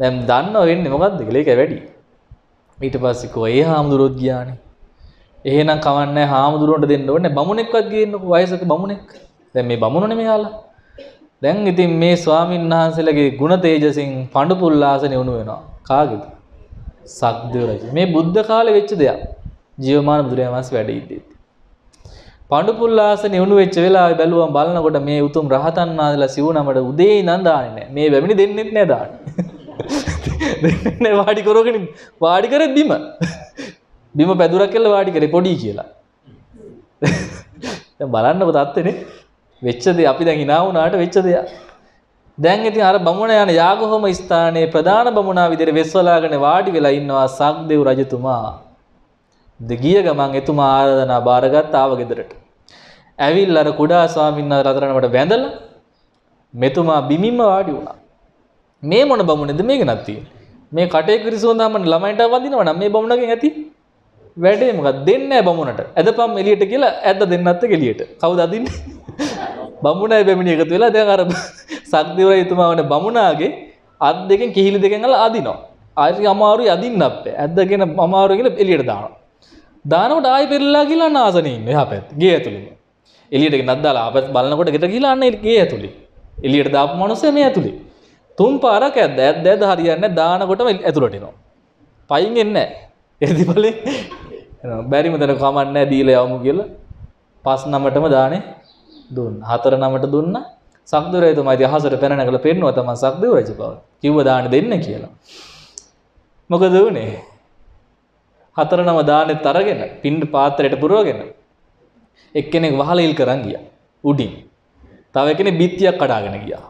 දැන් දන්නව වෙන්නේ මොකද්ද කියලා ඒක වැඩි. ඊට පස්සේ කෝ ඒ හාමුදුරුවෝත් ගියානේ. එහෙනම් කවන්නේ හාමුදුරුවන්ට දෙන්න ඕනේ බමුණෙක්වත් ගේන්නකෝ වයසක බමුණෙක්. දැන් මේ බමුණනේ මෙයාලා. දැන් ඉතින් මේ ස්වාමීන් වහන්සේලාගේ ಗುಣ තේජසින් පඬු පුල්ලාසනේ උණු වෙනවා. කාගේද? සක්දේව රජ. මේ බුද්ධ කාලේ වෙච්ච දෙයක්. ජීවමාන බුදුරජාණන් වහන්සේ වැඩ ඉද්දී. පඬුපුල්ලාසනේ උණු වෙච්ච වෙලාවේ බැලුවම බලනකොට මේ උතුම් රහතන් වහන්සේලා සිවුනමඩ උදේ ඉඳන් දාන්නේ නැහැ. මේ වැමිනි දෙන්නෙත් නැහැ දාන්නේ. දෙන්නේ නැහැ වාඩි කරගෙන වාඩි කරේ බිම. බිම පැදුරක් කියලා වාඩි කරේ පොඩි කියලා. දැන් බලන්නකො තත්ත්වනේ වෙච්ච දේ අපි දැන් hina වුණාට වෙච්ච දෙයක්. දැන් ඉතින් අර බමුණ යන යාගහෝම ස්ථානයේ ප්‍රධාන බමුණා විදිහට වෙස්වලාගෙන වාඩි වෙලා ඉන්නවා සක්දෙව් රජතුමා. දෙගිය ගමන් එතුමා ආරාධනා බාරගත් ආව ගෙදරට. ඇවිල්ලා අර කුඩා ස්වාමීන් වහන්සේ රතරණමට වැඳලා මෙතුමා බිමින්ම වාඩි වුණා. මේ මොන බමුණේද මේක නැති. මේ කටේ කිරිසුවඳ හැමන ළමයින්ට වඳිනවා නම් මේ බමුණගෙන් ඇති වැඩේ මොකක්ද දෙන්නේ නැහැ බමුණට. ඇදපම් එළියට කියලා ඇද්ද දෙන්නත් එළියට. කවුද අදින්නේ? බමුණයි බැමිණි එකතු වෙලා දැන් අර සක්දිවර එතුමා වන බමුණාගේ අත් දෙකෙන් කිහිලි දෙකෙන් අල්ල අදිනවා. ආයෙත් අමාරුයි අදින්න අපේ. ඇද්දගෙන අමාරුයි කියලා එළියට දානවා. දානකොට ආයෙ පෙරලා ගිහලා අන්න ආසනේ ඉන්නේ එහා පැත්තේ. ගේ ඇතුළේ. එළියට ගෙනත් දාලා ආපස් බලනකොට ගෙට ගිහලා අන්න ගේ ඇතුළේ. එළියට දාපු මනුස්සයා මේ ඇතුළේ. තුන් පාරක් ඇද්ද ඇද්ද ඇද්ද හරියන්නේ දානකොටම ඇතුළට එනවා. පයින් එන්නේ නැහැ. එදි බලේ බැරිම තැන කමන්නේ නැහැ දීලා යවමු කියලා පස් නමටම දානේ දුන්න. හතර නමට දුන්නා. සක්දු රජතුමා ඉතින් අහසට පැන නැගලා පෙන්නුවා තමයි සක්දු රජ බව. කිව්ව දාන්න දෙන්න කියලා. මොකද වුනේ? හතර නම දානෙත් අරගෙන පින්ඩ පාත්‍රයට පුරවගෙන එක්කෙනෙක් වහලීල් කරන් ගියා. උඩින්. තව එක්කෙනෙක් බිත්තියක් කඩාගෙන ගියා.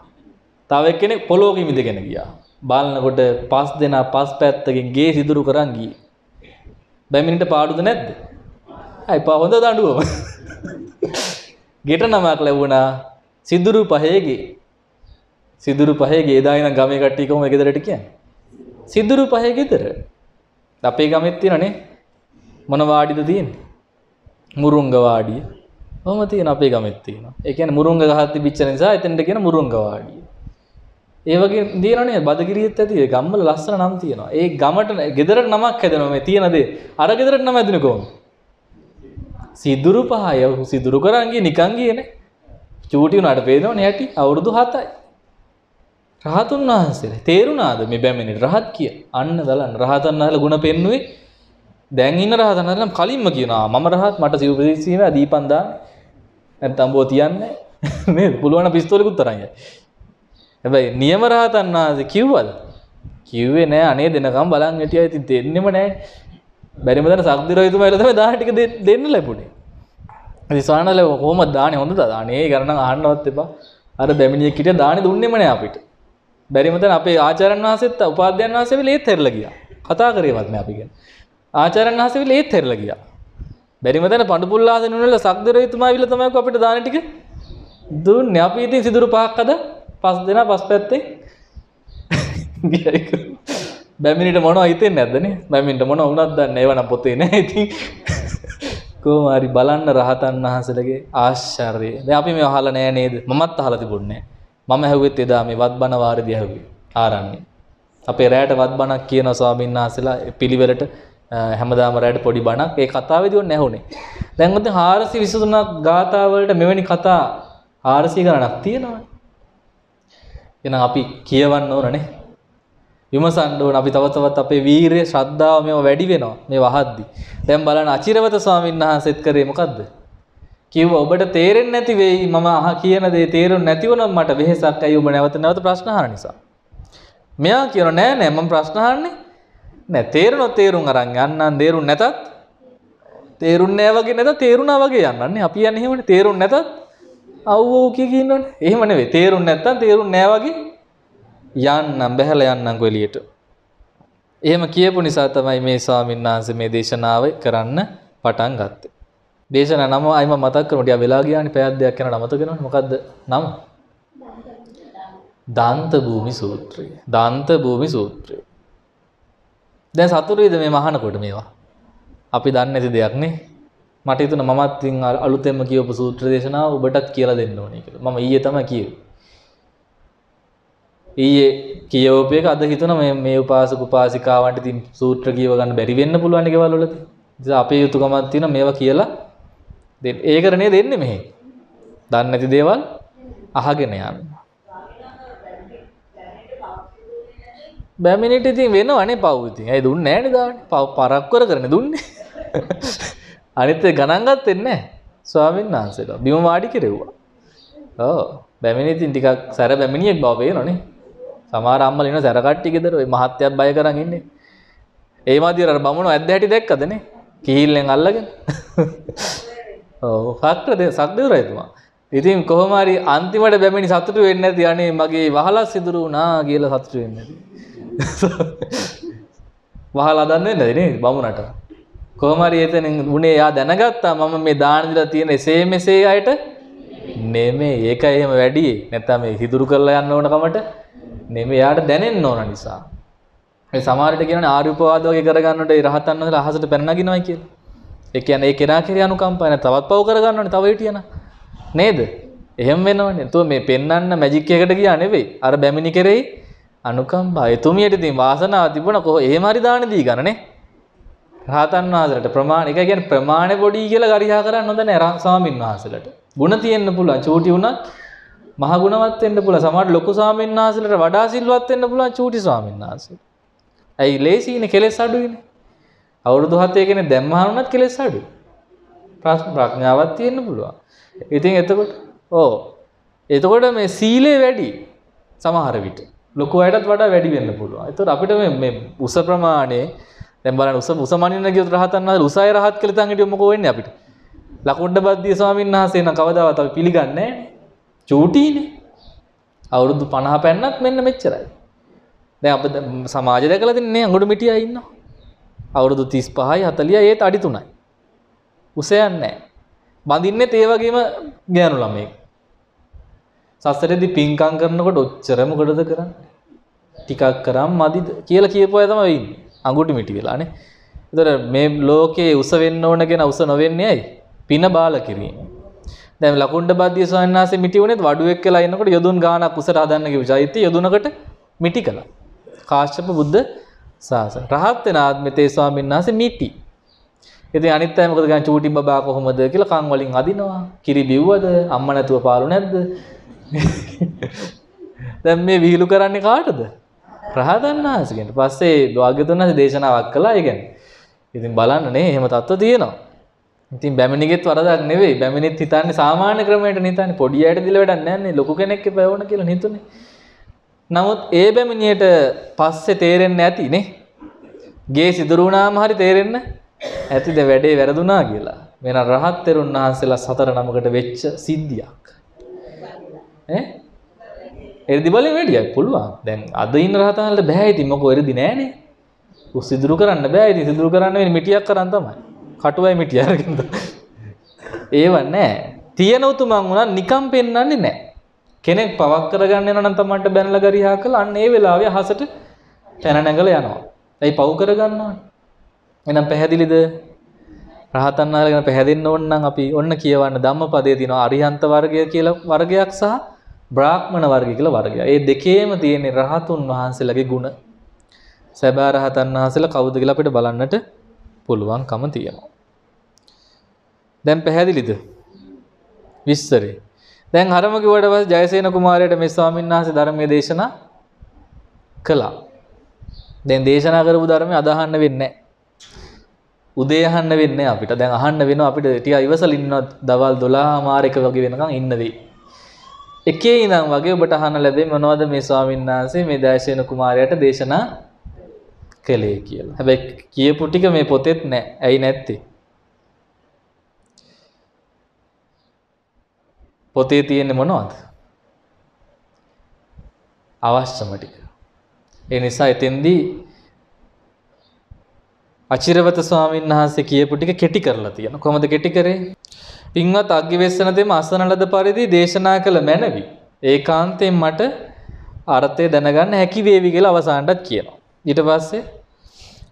තව එක්කෙනෙක් පොළොවක ඉමිදගෙන ගියා. බලනකොට පස් දෙනා පස් පැත්තකින් ගේ සිදුරු කරන් ගියේ. බැමිණිට පාඩුද නැද්ද? අයි පා හොඳ දඬුවම. ගෙට නමක් ලැබුණා. සිදුරු පහේගේ. සිදුරු පහේගේ එදා ඉඳන් ගමේ කට්ටිය කොහොම ගෙදරට කියන්නේ සිදුරු පහේ ගෙදර. අපේ ගමෙත් තියෙනනේ. මොන වාඩිද තියෙන්නේ? මුරුංග වාඩිය කොහොම තියෙන අපේ ගමෙත් තියෙනවා. ඒ කියන්නේ මුරුංග ගහක් තිබිච්ච නිසා එතෙන්ට කියන මුරුංග වාඩිය ඒ වගේ තියෙනනේ බදගිරියෙත් ඇති. ඒ ගම්වල ලස්සන නම් තියෙනවා. ඒ ගමට ගෙදරට නමක් හැදෙනවා. මේ තියෙන දේ. අර ගෙදරට නම හැදුනේ කොහොමද? සිදුරු පහය. සිදුරු කරන්ගේ නිකන් ගියනේ. චූටි වුණාට පේනවනේ ඇටි. අවුරුදු 7යි රහතුන් වහන්සේලා. තේරුණාද? මේ බැමිණි රහත් කිය. අන්න බලන්න රහතන් වහන්සේලා ಗುಣ පෙන්නුවේ. දැන් ඉන්න රහතන් වහන්සේලා කලින්ම කියනවා මම රහත් මට සිව් ප්‍රදේශීම දීපන් දාන්න. නැත්නම් බෝ තියන්නේ. නේද? පුළුවන් පිස්තෝලෙකුත් තරම් යයි. හැබැයි නියම රහතන් වහන්සේ කිව්වද කිව්වේ නෑ අනේ දෙනකම් බලන් හිටියා ඉතින් දෙන්නෙම නෑ බැරිම දන සක්දිරයතුමා එල තමයි දාන ටික දෙන්න ලැබුණේ. ඉතින් සානල කොහොමද දාන්නේ හොඳද දාන්නේ ගණන් අහන්නවත් එපා. අර බැමිණියෙක් හිටිය දාන්නේ දුන්නෙම නෑ අපිට. බැරිම දන අපේ ආචාර්යන් වහන්සේත් උපාධ්‍යයන් වහන්සේ විල ඒත් හැරලා ගියා. කතා කරේවත් නෑ අපි ගැන. ආචාර්යන් වහන්සේ විල ඒත් හැරලා ගියා. බැරිම දන පඬුපුල්ලාසන උනල සක්දිරයතුමා විල තමයි අපිට දාන ටික දුන්නේ. අපි ඉතින් සිදුරු පහක් අද පස් දෙනා පස් පැත්තේ? ගියයි. බැමිනිට මොන හිතෙන් නැදනේ බැමින්ට මොන උනත් දන්න ඒවන පොතේ නෑ ඉතින්. කෝමරි බලන්න රහතන් වහන්සලගේ ආශ්චර්ය දැන් අපි මේ අහලා නෑ නේද? මමත් අහලා තිබුණේ මම ඇහුවෙත් එදා මේ වත්බණ වාරදී ඇහුවේ ආරන්නේ අපේ රැයට වත්බණක් කියන ස්වාමීන් වහන්සේලා පිළිවෙලට හැමදාම රැයට පොඩි බණක්. ඒ කතාවේදී ඔන්න ඇහුනේ දැන් ඔතන 423ක් ගාථා වලට මෙවැනි කතා 400 ගණනක් තියෙනවා එහෙනම් අපි කියවන්න ඕනනේ විමසන්න ඕන අපි තව තවත් අපේ වීරිය ශ්‍රද්ධාව මේව වැඩි වෙනවා මේ වහද්දි. දැන් බලන්න අචිරවත ස්වාමීන් වහන්සේත් කරේ මොකද්ද? කිව්වා ඔබට තේරෙන්නේ නැති වෙයි මම අහ කියන දේ තේරුම් නැති වුණොත් මට වෙහෙසක් ඇයි ඔබ නැවත නැවත ප්‍රශ්න අහන නිසා. මෙයා කියනවා නෑ නෑ මම ප්‍රශ්න අහන්නේ නෑ තේරුණොත් තේරුම් අරන් යන්නම් තේරුම් නැතත් තේරුන්නේ නෑ වගේ නැත තේරුණා වගේ යන්නන්නේ අපි යන්නේ එහෙමනේ තේරුම් නැතත් අව් ඔව් කිය කියනවනේ එහෙම නෙවෙයි තේරුම් නැත්තම් තේරුම් නෑ වගේ යන්නම් බැහැලා යන්නම්කෝ එළියට. එහෙම කියපු නිසා තමයි මේ ස්වාමීන් වහන්සේ මේ දේශනාව කරන්න පටන් ගත්තේ. දේශනා නම අයිම මතක් කරමු. ටික වෙලා ගියානේ පැයක් දෙකක් යනකොට මතක වෙනවනේ. මොකද්ද නම? දන්ත භූමි සූත්‍රය. දන්ත භූමි සූත්‍රය. දැන් සතුටුයිද මේ මහානකොට මේවා? අපි දන්නේ නැති දෙයක් නේ. මට හිතුණා මමත් ඉතින් අලුතෙන්ම කියවපු සූත්‍ර දේශනාව ඔබටත් කියලා දෙන්න ඕනේ කියලා. මම ඊයේ තමයි කියෙන්නේ. ඊයේ කියවපු එක අද හිතුණා මේ මේ උපාසක උපාසිකාවන්ට ඉතින් සූත්‍ර කියව ගන්න බැරි වෙන්න පුළුවන් ගෙවල් වලදී. ඉතින් අපේ යුතුයකමක් තියෙනවා මේවා කියලා දෙන්න. ඒකරනේ දෙන්නේ මෙහෙ. දන්නේ නැති දේවල් අහගෙන යන්න. බැමිනිට ඉතින් වෙනවනේ පව් ඉතින්. ඇයි දුන්නේ නැහැ නේද? පව් පරක් කර කරනේ දුන්නේ. අනිත් ඒ ගණන් ගත්තේ නැහැ. ස්වාමීන් වහන්සේලා බිම වාඩි කෙරෙව්වා. ඔව්. බැමිණි ඉතින් ටිකක් සැර බැමිණියෙක් බව පේනවනේ. සමහර අම්මලා ඉන්න සැර කට්ටිය ගෙදර ওই මහත්යත් බය කරන් ඉන්නේ. ඒ මදිර අර බමුණෝ ඇද්ද හැටි දැක්කදනේ? කිහිල්ලෙන් අල්ලගෙන. ඔව්. සක්‍ර දෙ සක්දේව රජතුමා. ඉතින් කොහොම හරි අන්තිමට බැමිණි සතුටු වෙන්නේ නැති අනේ මගේ වහලා සිදුරු වුණා කියලා සතුටු වෙන්නේ නැති. වහලා දන්නේ නැද්ද නේද බමුණට? කොහොම හරි එතනින් උනේ යා දැනගත්තා මම මේ දාන දීලා තියෙන එසේ මෙසේ අයට නෙමෙයි. ඒකයි එහෙම වැඩි නැත්නම් මේ හිදුරු කරලා යන්න ඕන කමට නෙමෙයි. යාට දැනෙන්න ඕන නිසා. ඒ සමහරට කියනනේ ආර්යපවාද වගේ කරගන්නට ඒ රහතන් වහන්සේලා අහසට පැන නගිනවයි කියලා. ඒ කියන්නේ ඒ කෙනා කෙරේ අනුකම්පාව නැත්නම් තවත් පව කරගන්නවනේ. තව හිටියන නේද? එහෙම වෙනවනේ. එතකොට මේ පෙන්වන්න මැජික් එකකට ගියා නෙවෙයි. අර බැමිණි කෙරෙහි අනුකම්පාව එතුමියට ඉතින් වාසනාව තිබුණා. කොහොම එහෙම හරි දාන දී ගන්නනේ රහතන් වහන්සේලට ප්‍රමාණ එක කියන්නේ ප්‍රමාණය පොඩි කියලා ගරිහා කරන්න හොඳ නෑ ස්වාමින් වහන්සේලට. ಗುಣ තියෙන්න පුළුවන්. චූටි වුණත් මහ ගුණවත් වෙන්න පුළුවන්. සමහර ලොකු ස්වාමින් වහන්සේලට වඩා සිල්වත් වෙන්න පුළුවන් චූටි ස්වාමින් වහන්සේ. ඇයි ලේසියිනේ කෙලෙස් අඩුයිනේ. අවුරුදු 7 කෙනෙක් දැම්මහම වුණත් කෙලෙස් අඩුයි. ප්‍රශ්න ප්‍රඥාවක් තියෙන්න පුළුවන්. ඉතින් එතකොට ඕ එතකොට මේ සීලය වැඩි සමහර විට. ලොකු අයටත් වඩා වැඩි වෙන්න පුළුවන්. එතකොට අපිට මේ මේ උස ප්‍රමාණය දැන් බලන්න උස උස මනින්න ගියොත් රහතන් වහන්සේ උසය රහත් කියලා තන් හිටියොත් මොකෝ වෙන්නේ අපිට? ලකුණ්ඩ බද්දිය ස්වාමීන් වහන්සේ නම් කවදාවත් අපි පිළිගන්නේ නැහැ. චූටිනේ. අවුරුදු 50 පෙන්නත් මෙන්න මෙච්චරයි. දැන් අප සමාජ දැකලා තින්නේ අඟුඩු මිටියා ඉන්නවා. අවුරුදු 35යි 40යි ඒත් අඩි 3යි. උස යන්නේ නැහැ. බඳින්නෙත් ඒ වගේම ගෑනු ළමයෙක්. සසරේදී පින්කම් කරනකොට ඔච්චර මොකටද කරන්නේ? ටිකක් කරාම මදිද කියලා කියපුවා තමයි ඉන්නේ. අඟුටි මිටි වෙලානේ. එතකොට මේ ලෝකේ උස වෙන්න ඕන කෙන උස නොවෙන්නේ ඇයි? පින බාල කිරීම. දැන් ලකුණ්ඩ බද්දිය ස්වාමීන් වහන්සේ මිටි උනේත් වඩුවෙක් කියලා ඉන්නකොට යොදුන් ගානක් උසට හදන්න කිව්ව චෛත්‍ය යොදුනකට මිටි කළා. කාශ්‍යප බුද්ධ ශාසන. රහත් වෙන ආත්මෙතේ ස්වාමීන් වහන්සේ මිටි. ඉතින් අනිත් අය මොකද ගන්නේ චූටි බබා කොහොමද කියලා කන් වලින් අදිනවා. කිරි බිව්වද? අම්මා නැතුව පාලු නැද්ද? දැන් මේ විහිළු කරන්නේ කාටද? රහතන් වහන්සේගෙන්. පස්සේ භාග්‍යතුන් වහන්සේ දේශනාවක් කළා ඒ කියන්නේ. ඉතින් බලන්න නේ එහෙම තත්ත්ව තියෙනවා. ඉතින් බැමිණිගෙත් වරදක් නෙවෙයි. බැමිණිත් හිතන්නේ සාමාන්‍ය ක්‍රමයට නිතන්නේ පොඩි අයට දිල වැඩක් නැහැ ලොකු කෙනෙක් එපා වුණ කියලා හිතුනේ. නමුත් ඒ බැමිණියට පස්සේ තේරෙන්නේ නැති නේ. ගේ සිදුරු වුණාම හරි තේරෙන්න ඇතිද වැඩේ වැරදුනා කියලා. වෙන රහත් තෙරුන් වහන්සේලා සතර නමකට වෙච්ච සිද්ධියක්. ඈ එරදි බලෙන් වැඩියක් පුළුවන්. දැන් අද ඉන්න රහතන්වලට බෑ ඉතින් මොකෝ එරදි නෑනේ. උ සිදුරු කරන්න බෑ ඉතින් සිදුරු කරන්න වෙන්නේ මිටියක් කරන් තමයි. කටුවයි මිටිය අරගෙන. ඒව නෑ. තියෙන උතුමන් උනත් නිකම් පෙන්වන්නේ නෑ. කෙනෙක් පවක් කරගන්න යනවා නම් තමන්ට බැනලා ගරිහා කළා අන්න ඒ වෙලාවේ අහසට පැන නැගලා යනවා. ඇයි පව් කරගන්නවනේ. එහෙනම් පැහැදිලිද? රහතන් වහන්සේ ගැන පැහැදෙන්න ඕන නම් අපි ඔන්න කියවන්න ධම්මපදයේ තියෙනවා අරිහන්ත වර්ගය කියලා වර්ගයක් සහ බ්‍රාහ්මණ වර්ගය කියලා වර්ගයක්. ඒ දෙකේම තියෙන රහතුන් වහන්සේලාගේ ගුණ. සැබෑ රහතන් වහන්සේලා කවුද කියලා අපිට බලන්නට පුළුවන්කම තියෙනවා. දැන් පැහැදිලිද? විස්තරේ. දැන් අරම කිව්වට පස්සේ ජයසේන කුමාරයාට මේ ස්වාමීන් වහන්සේ ධර්මයේ දේශනා කළා. දැන් දේශනා කරපු ධර්මය අදහන්න වෙන්නේ නැහැ. උදේ අහන්න වෙන්නේ අපිට. දැන් අහන්න වෙනවා අපිට ටික ඉවසලා ඉන්න දවල් 12 මාර එක වගේ වෙනකන් ඉන්න වෙයි. එකේ ඉඳන් වගේ ඔබට අහන්න ලැබෙයි මොනවද මේ ස්වාමීන් වහන්සේ මේ දයසේන කුමාරයාට දේශනා කළේ කියලා. හැබැයි කියපු ටික මේ පොතෙත් නැහැ. ඇයි නැත්තේ? පොතේ තියෙන්නේ මොනවද? අවශ්‍යම ටික. ඒ නිසා එතෙන්දී අචිරවත ස්වාමීන් වහන්සේ කියපු ටික කෙටි කරලා තියෙනවා. කොහොමද කෙටි කරේ? පින්වත් අග්ගිවෙස්සන දෙම අසන ලද පරිදි දේශනා කළ මැනවි. ඒකාන්තයෙන් මට අර්ථය දැනගන්න හැකි වේවි කියලා අවසානටත් කියනවා. ඊට පස්සේ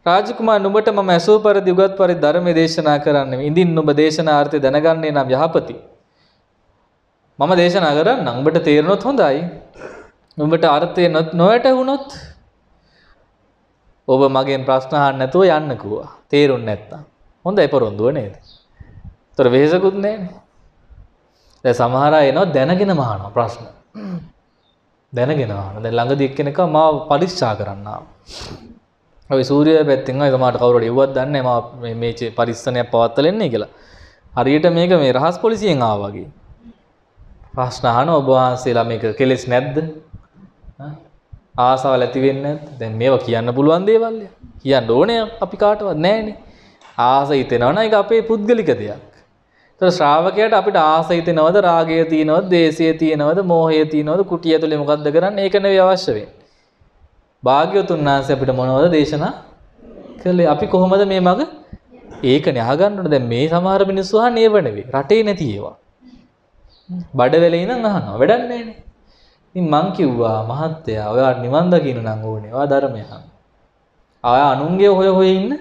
රාජකුමාර නුඹට මම ඇසූ පරිදි උගත් පරිදි ධර්මයේ දේශනා කරන්නෙමි. ඉඳින් නුඹ දේශනා අර්ථය දැනගන්නේ නම් යහපති. මම දේශනා කරන්නම්. උඹට තේරුණොත් හොඳයි. උඹට අර්ථය නොවැටහුණොත් ඔබ මගෙන් ප්‍රශ්න අහන්න නැතුව යන්න කිව්වා. තේරුන්නේ නැත්තම්. හොඳයි පොරොන්දුව නේද? ඒතර වෙහෙසකුත් නැහැනේ. දැන් සමහර අය එනවා දැනගෙන මහනවා ප්‍රශ්න. දැනගෙන ආන. දැන් ළඟදී එක්කෙනෙක් මාව පරික්ෂා කරන්න ආවා. අපි සූර්යය පැත්තෙන් ආයි සමහරට කවුරුහරි එව්වත් දන්නේ නැහැ මම මේ මේ පරිස්සනයක් පවත්තලා එන්නේ කියලා. හරියට මේක මේ රහස් පොලිසියෙන් ආවා වගේ. ප්‍රශ්න අහන ඔබ වහන්සේලා මේක කෙලෙස් නැද්ද? ආසාවල් ඇති වෙන්නේ නැද්ද? දැන් මේවා කියන්න පුළුවන් දේවල් කියන්න ඕනේ අපි කාටවත් නැහැනේ. ආස හිතෙනවා නම් ඒක අපේ පුද්ගලික දෙයක්. ඒතර ශ්‍රාවකයාට අපිට ආස හිතෙනවද රාගය තියෙනවද දේශය තියෙනවද මෝහය තියෙනවද කුටිය ඇතුලේ මොකද්ද කරන්නේ ඒක නෙවෙයි අවශ්‍ය වෙන්නේ. භාග්‍යවතුන් වහන්සේ අපිට මොනවද දේශනා කළේ? අපි කොහොමද මේ මග ඒකනේ අහගන්න ඕනේ. දැන් මේ සමහර මිනිස්සු අහන්නේ ඒව නෙවෙයි. රටේ නැති ඒවා. බඩ වෙලේ ඉඳන් අහනවා. වැඩක් නැහැනේ. ඉතින් මං කිව්වා මහත්තයා ඔයා නිවන් දකින්න නම් ඕනේ. ඔයා ධර්මය අහන්න. ආය අනුන්ගේ හොය හොය ඉන්න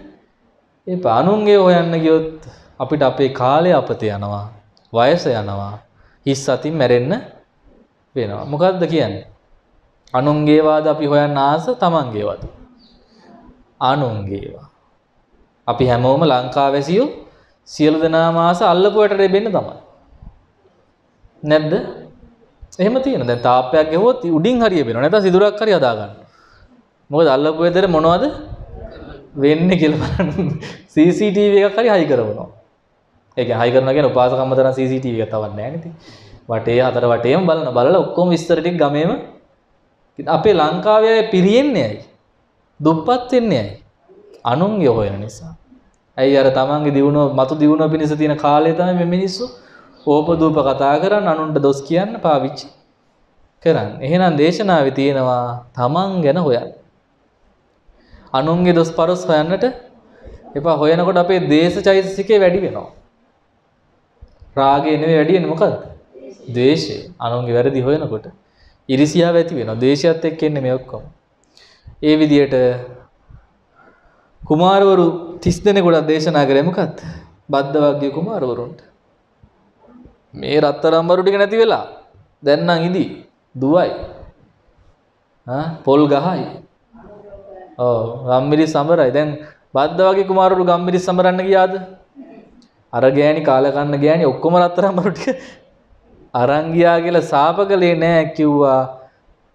එපා. අනුන්ගේ හොයන්න ගියොත් අපිට අපේ කාලය අපත යනවා. වයස යනවා. හිස් අතින් මැරෙන්න වෙනවා. මොකද්ද කියන්නේ? අනුන්ගේවාද අපි හොයන්න ආස තමන්ගේවද? අනුන්ගේවා. අපි හැමෝම ලංකාවැසියෝ සියලු දෙනාම ආස අල්ලපුවට රෙබෙන්න තමයි. නැද්ද? එහෙම තියෙන. දැන් තාප්පයක් ගෙවුවොත් උඩින් හරිය වෙනවා. නැත්නම් සිදුරක් හරි හදා ගන්න. මොකද අල්ලපු වෙදර මොනවද වෙන්නේ කියලා බලන්න. CCTV එකක් හරි හයි කරනවා. ඒ කියන්නේ හයි කරනවා කියන්නේ උපාසකම්ම තරම් CCTV එකක් තවන්නේ නැහැ නේද? වටේ හතර වටේම බලන බලලා ඔක්කොම විස්තර ටික ගමේම අපේ ලංකාවේ අය පිරියෙන්නේ ඇයි? දුප්පත් වෙන්නේ ඇයි? අනුන්ගේ හොයන නිසා. ඇයි අර තමන්ගේ දියුණුව මතු දියුණුව පිණිස තියෙන කාලය තමයි මේ මිනිස්සු ඕපදූප කතා කරන්න අනුන්ට දොස් කියන්න පාවිච්චි කරන්න. එහෙනම් දේශනාවේ තියෙනවා තමන් ගැන හොයන්න. අනුන්ගේ දොස් පරස් හොයන්නට එපා හොයනකොට අපේ දේශ චෛතසිකේ වැඩි වෙනවා. රාගය නෙවෙයි වැඩි වෙන්නේ මොකද්ද? ද්වේෂය. අනුන්ගේ වැරදි හොයනකොට ඉරිසියාව ඇති වෙනවා. ද්වේෂයත් එක්ක එන්නේ මේ ඔක්කොම. ඒ විදිහට කුමාරවරු 30 දෙනෙකුට දේශනා කරේ මොකක්ද? බද්ද වර්ගයේ කුමාරවරුන්ට. මේ රත්තරන් බරු ටික නැති වෙලා දැන් නම් ඉදි දුවයි. ආ පොල් ගහයි. ඔව් ගම්මිරි සමරයි. දැන් බද්ද වගේ කුමාරවරු ගම්මිරි සමරන්න ගියාද? අර ගෑණි කාල කන්න ගෑණි ඔක්කොම රත්තරන් බරු ටික අරන් ගියා කියලා සාප කළේ නෑ කිව්වා.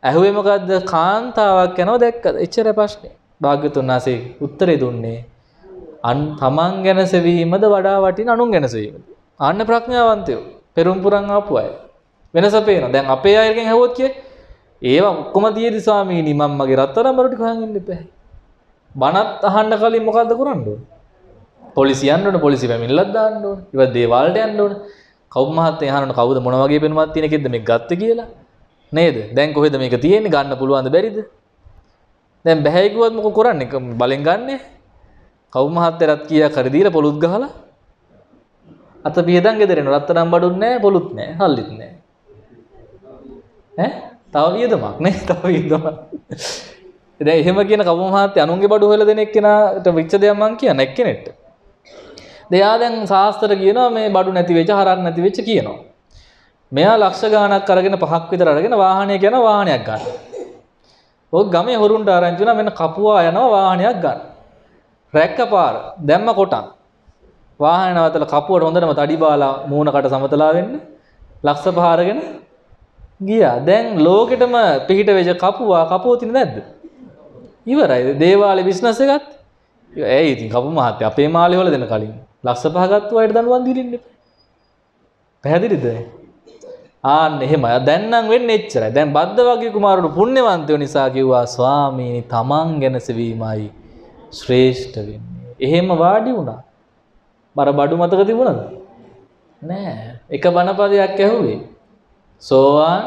ඇහුවේ මොකද්ද? කාන්තාවක් යනවා දැක්කද? එච්චර ප්‍රශ්නේ. භාග්‍යතුන් වහන්සේ උත්තරේ දුන්නේ අන් තමන් ගැන සෙවීමද වඩා වටින අනුන් ගැන සෙවීමද? ආන්න ප්‍රඥාවන්තයෝ. පෙරම් පුරන් ආපු අය. වෙනස පේනවා. දැන් අපේ අයගෙන් ඇහුවොත් කියේ ඒවා ඔක්කොම තියෙදි ස්වාමීනි මම මගේ රත්තරන් බරු ටික හොයන් ඉන්න එපා. බණත් අහන්න කලින් මොකද්ද කරන්න ඕනේ? පොලිසිය යන්න ඕනේ, පොලිසිය පැමිණිල්ලක් දාන්න ඕනේ. ඊට දේවාලට යන්න ඕනේ. කවුරු මහත්තයා අහනකොට කවුද මොන වගේ පෙනුමක් තියෙන එකෙක්ද මේක ගත්තේ කියලා? නේද? දැන් කොහෙද මේක තියෙන්නේ? ගන්න පුළුවන්ද බැරිද? දැන් බැහැ කිව්වත් මොකෝ කරන්නේ? බලෙන් ගන්නෑ. කවුරු මහත්තයාට කීයක් හරි දීලා පොලුත් ගහලා අත පියදන් ගෙදර එන රත්තරන් බඩුත් නැහැ පොලුත් නැහැ හල්ලිත් නැහැ ඈ තව වියදමක් නේ තව වියදමක් දැන් එහෙම කියන කවුරු මහත්තයා අනුන්ගේ බඩු හොයලා දෙන එක්කෙනාට විච්ච දෙයක් මං කියන එක්කෙනෙක්ට දෙයා දැන් ශාස්ත්‍ර කියනවා මේ බඩු නැති වෙච්ච හරක් නැති වෙච්ච කියනවා මෙයා ලක්ෂ ගාණක් අරගෙන පහක් විතර අරගෙන වාහනය කියන වාහනයක් ගන්න. ඔය ගමේ හොරුන්ට ආරංචි වුණා මෙන්න කපුවා යනවා වාහනයක් ගන්න. රැක්ක පාර දැම්ම කොටන්. වාහන නවතලා කපුවට හොඳටම තඩි බාලා මූණකට සමතලා වෙන්න ලක්ෂ පහ අරගෙන ගියා. දැන් ලෝකෙටම පිහිට වෙච්ච කපුවා කපුවතින් නැද්ද? ඉවරයි. දේවාලේ බිස්නස් එකත්. ඇයි ඉතින් කපු මහත්තයා අපේ මාළේ වල දෙන කලින් ලක්ෂ පහ ගත්තු අයට දනුවන් දීලින්න එපා. පැහැදිලිද? ආන්න එහෙමයි. දැන් නම් වෙන්නේ එච්චරයි. දැන් බද්ද වගේ කුමාරවරු පුණ්‍යවන්තයෝ නිසා කිව්වා ස්වාමීනි තමන් ගැන සෙවීමයි ශ්‍රේෂ්ඨ වෙන්නේ. එහෙම වාඩි වුණා. බර බඩු මතක තිබුණද? නෑ. එක බණපදයක් ඇහුවේ. සෝවාන්,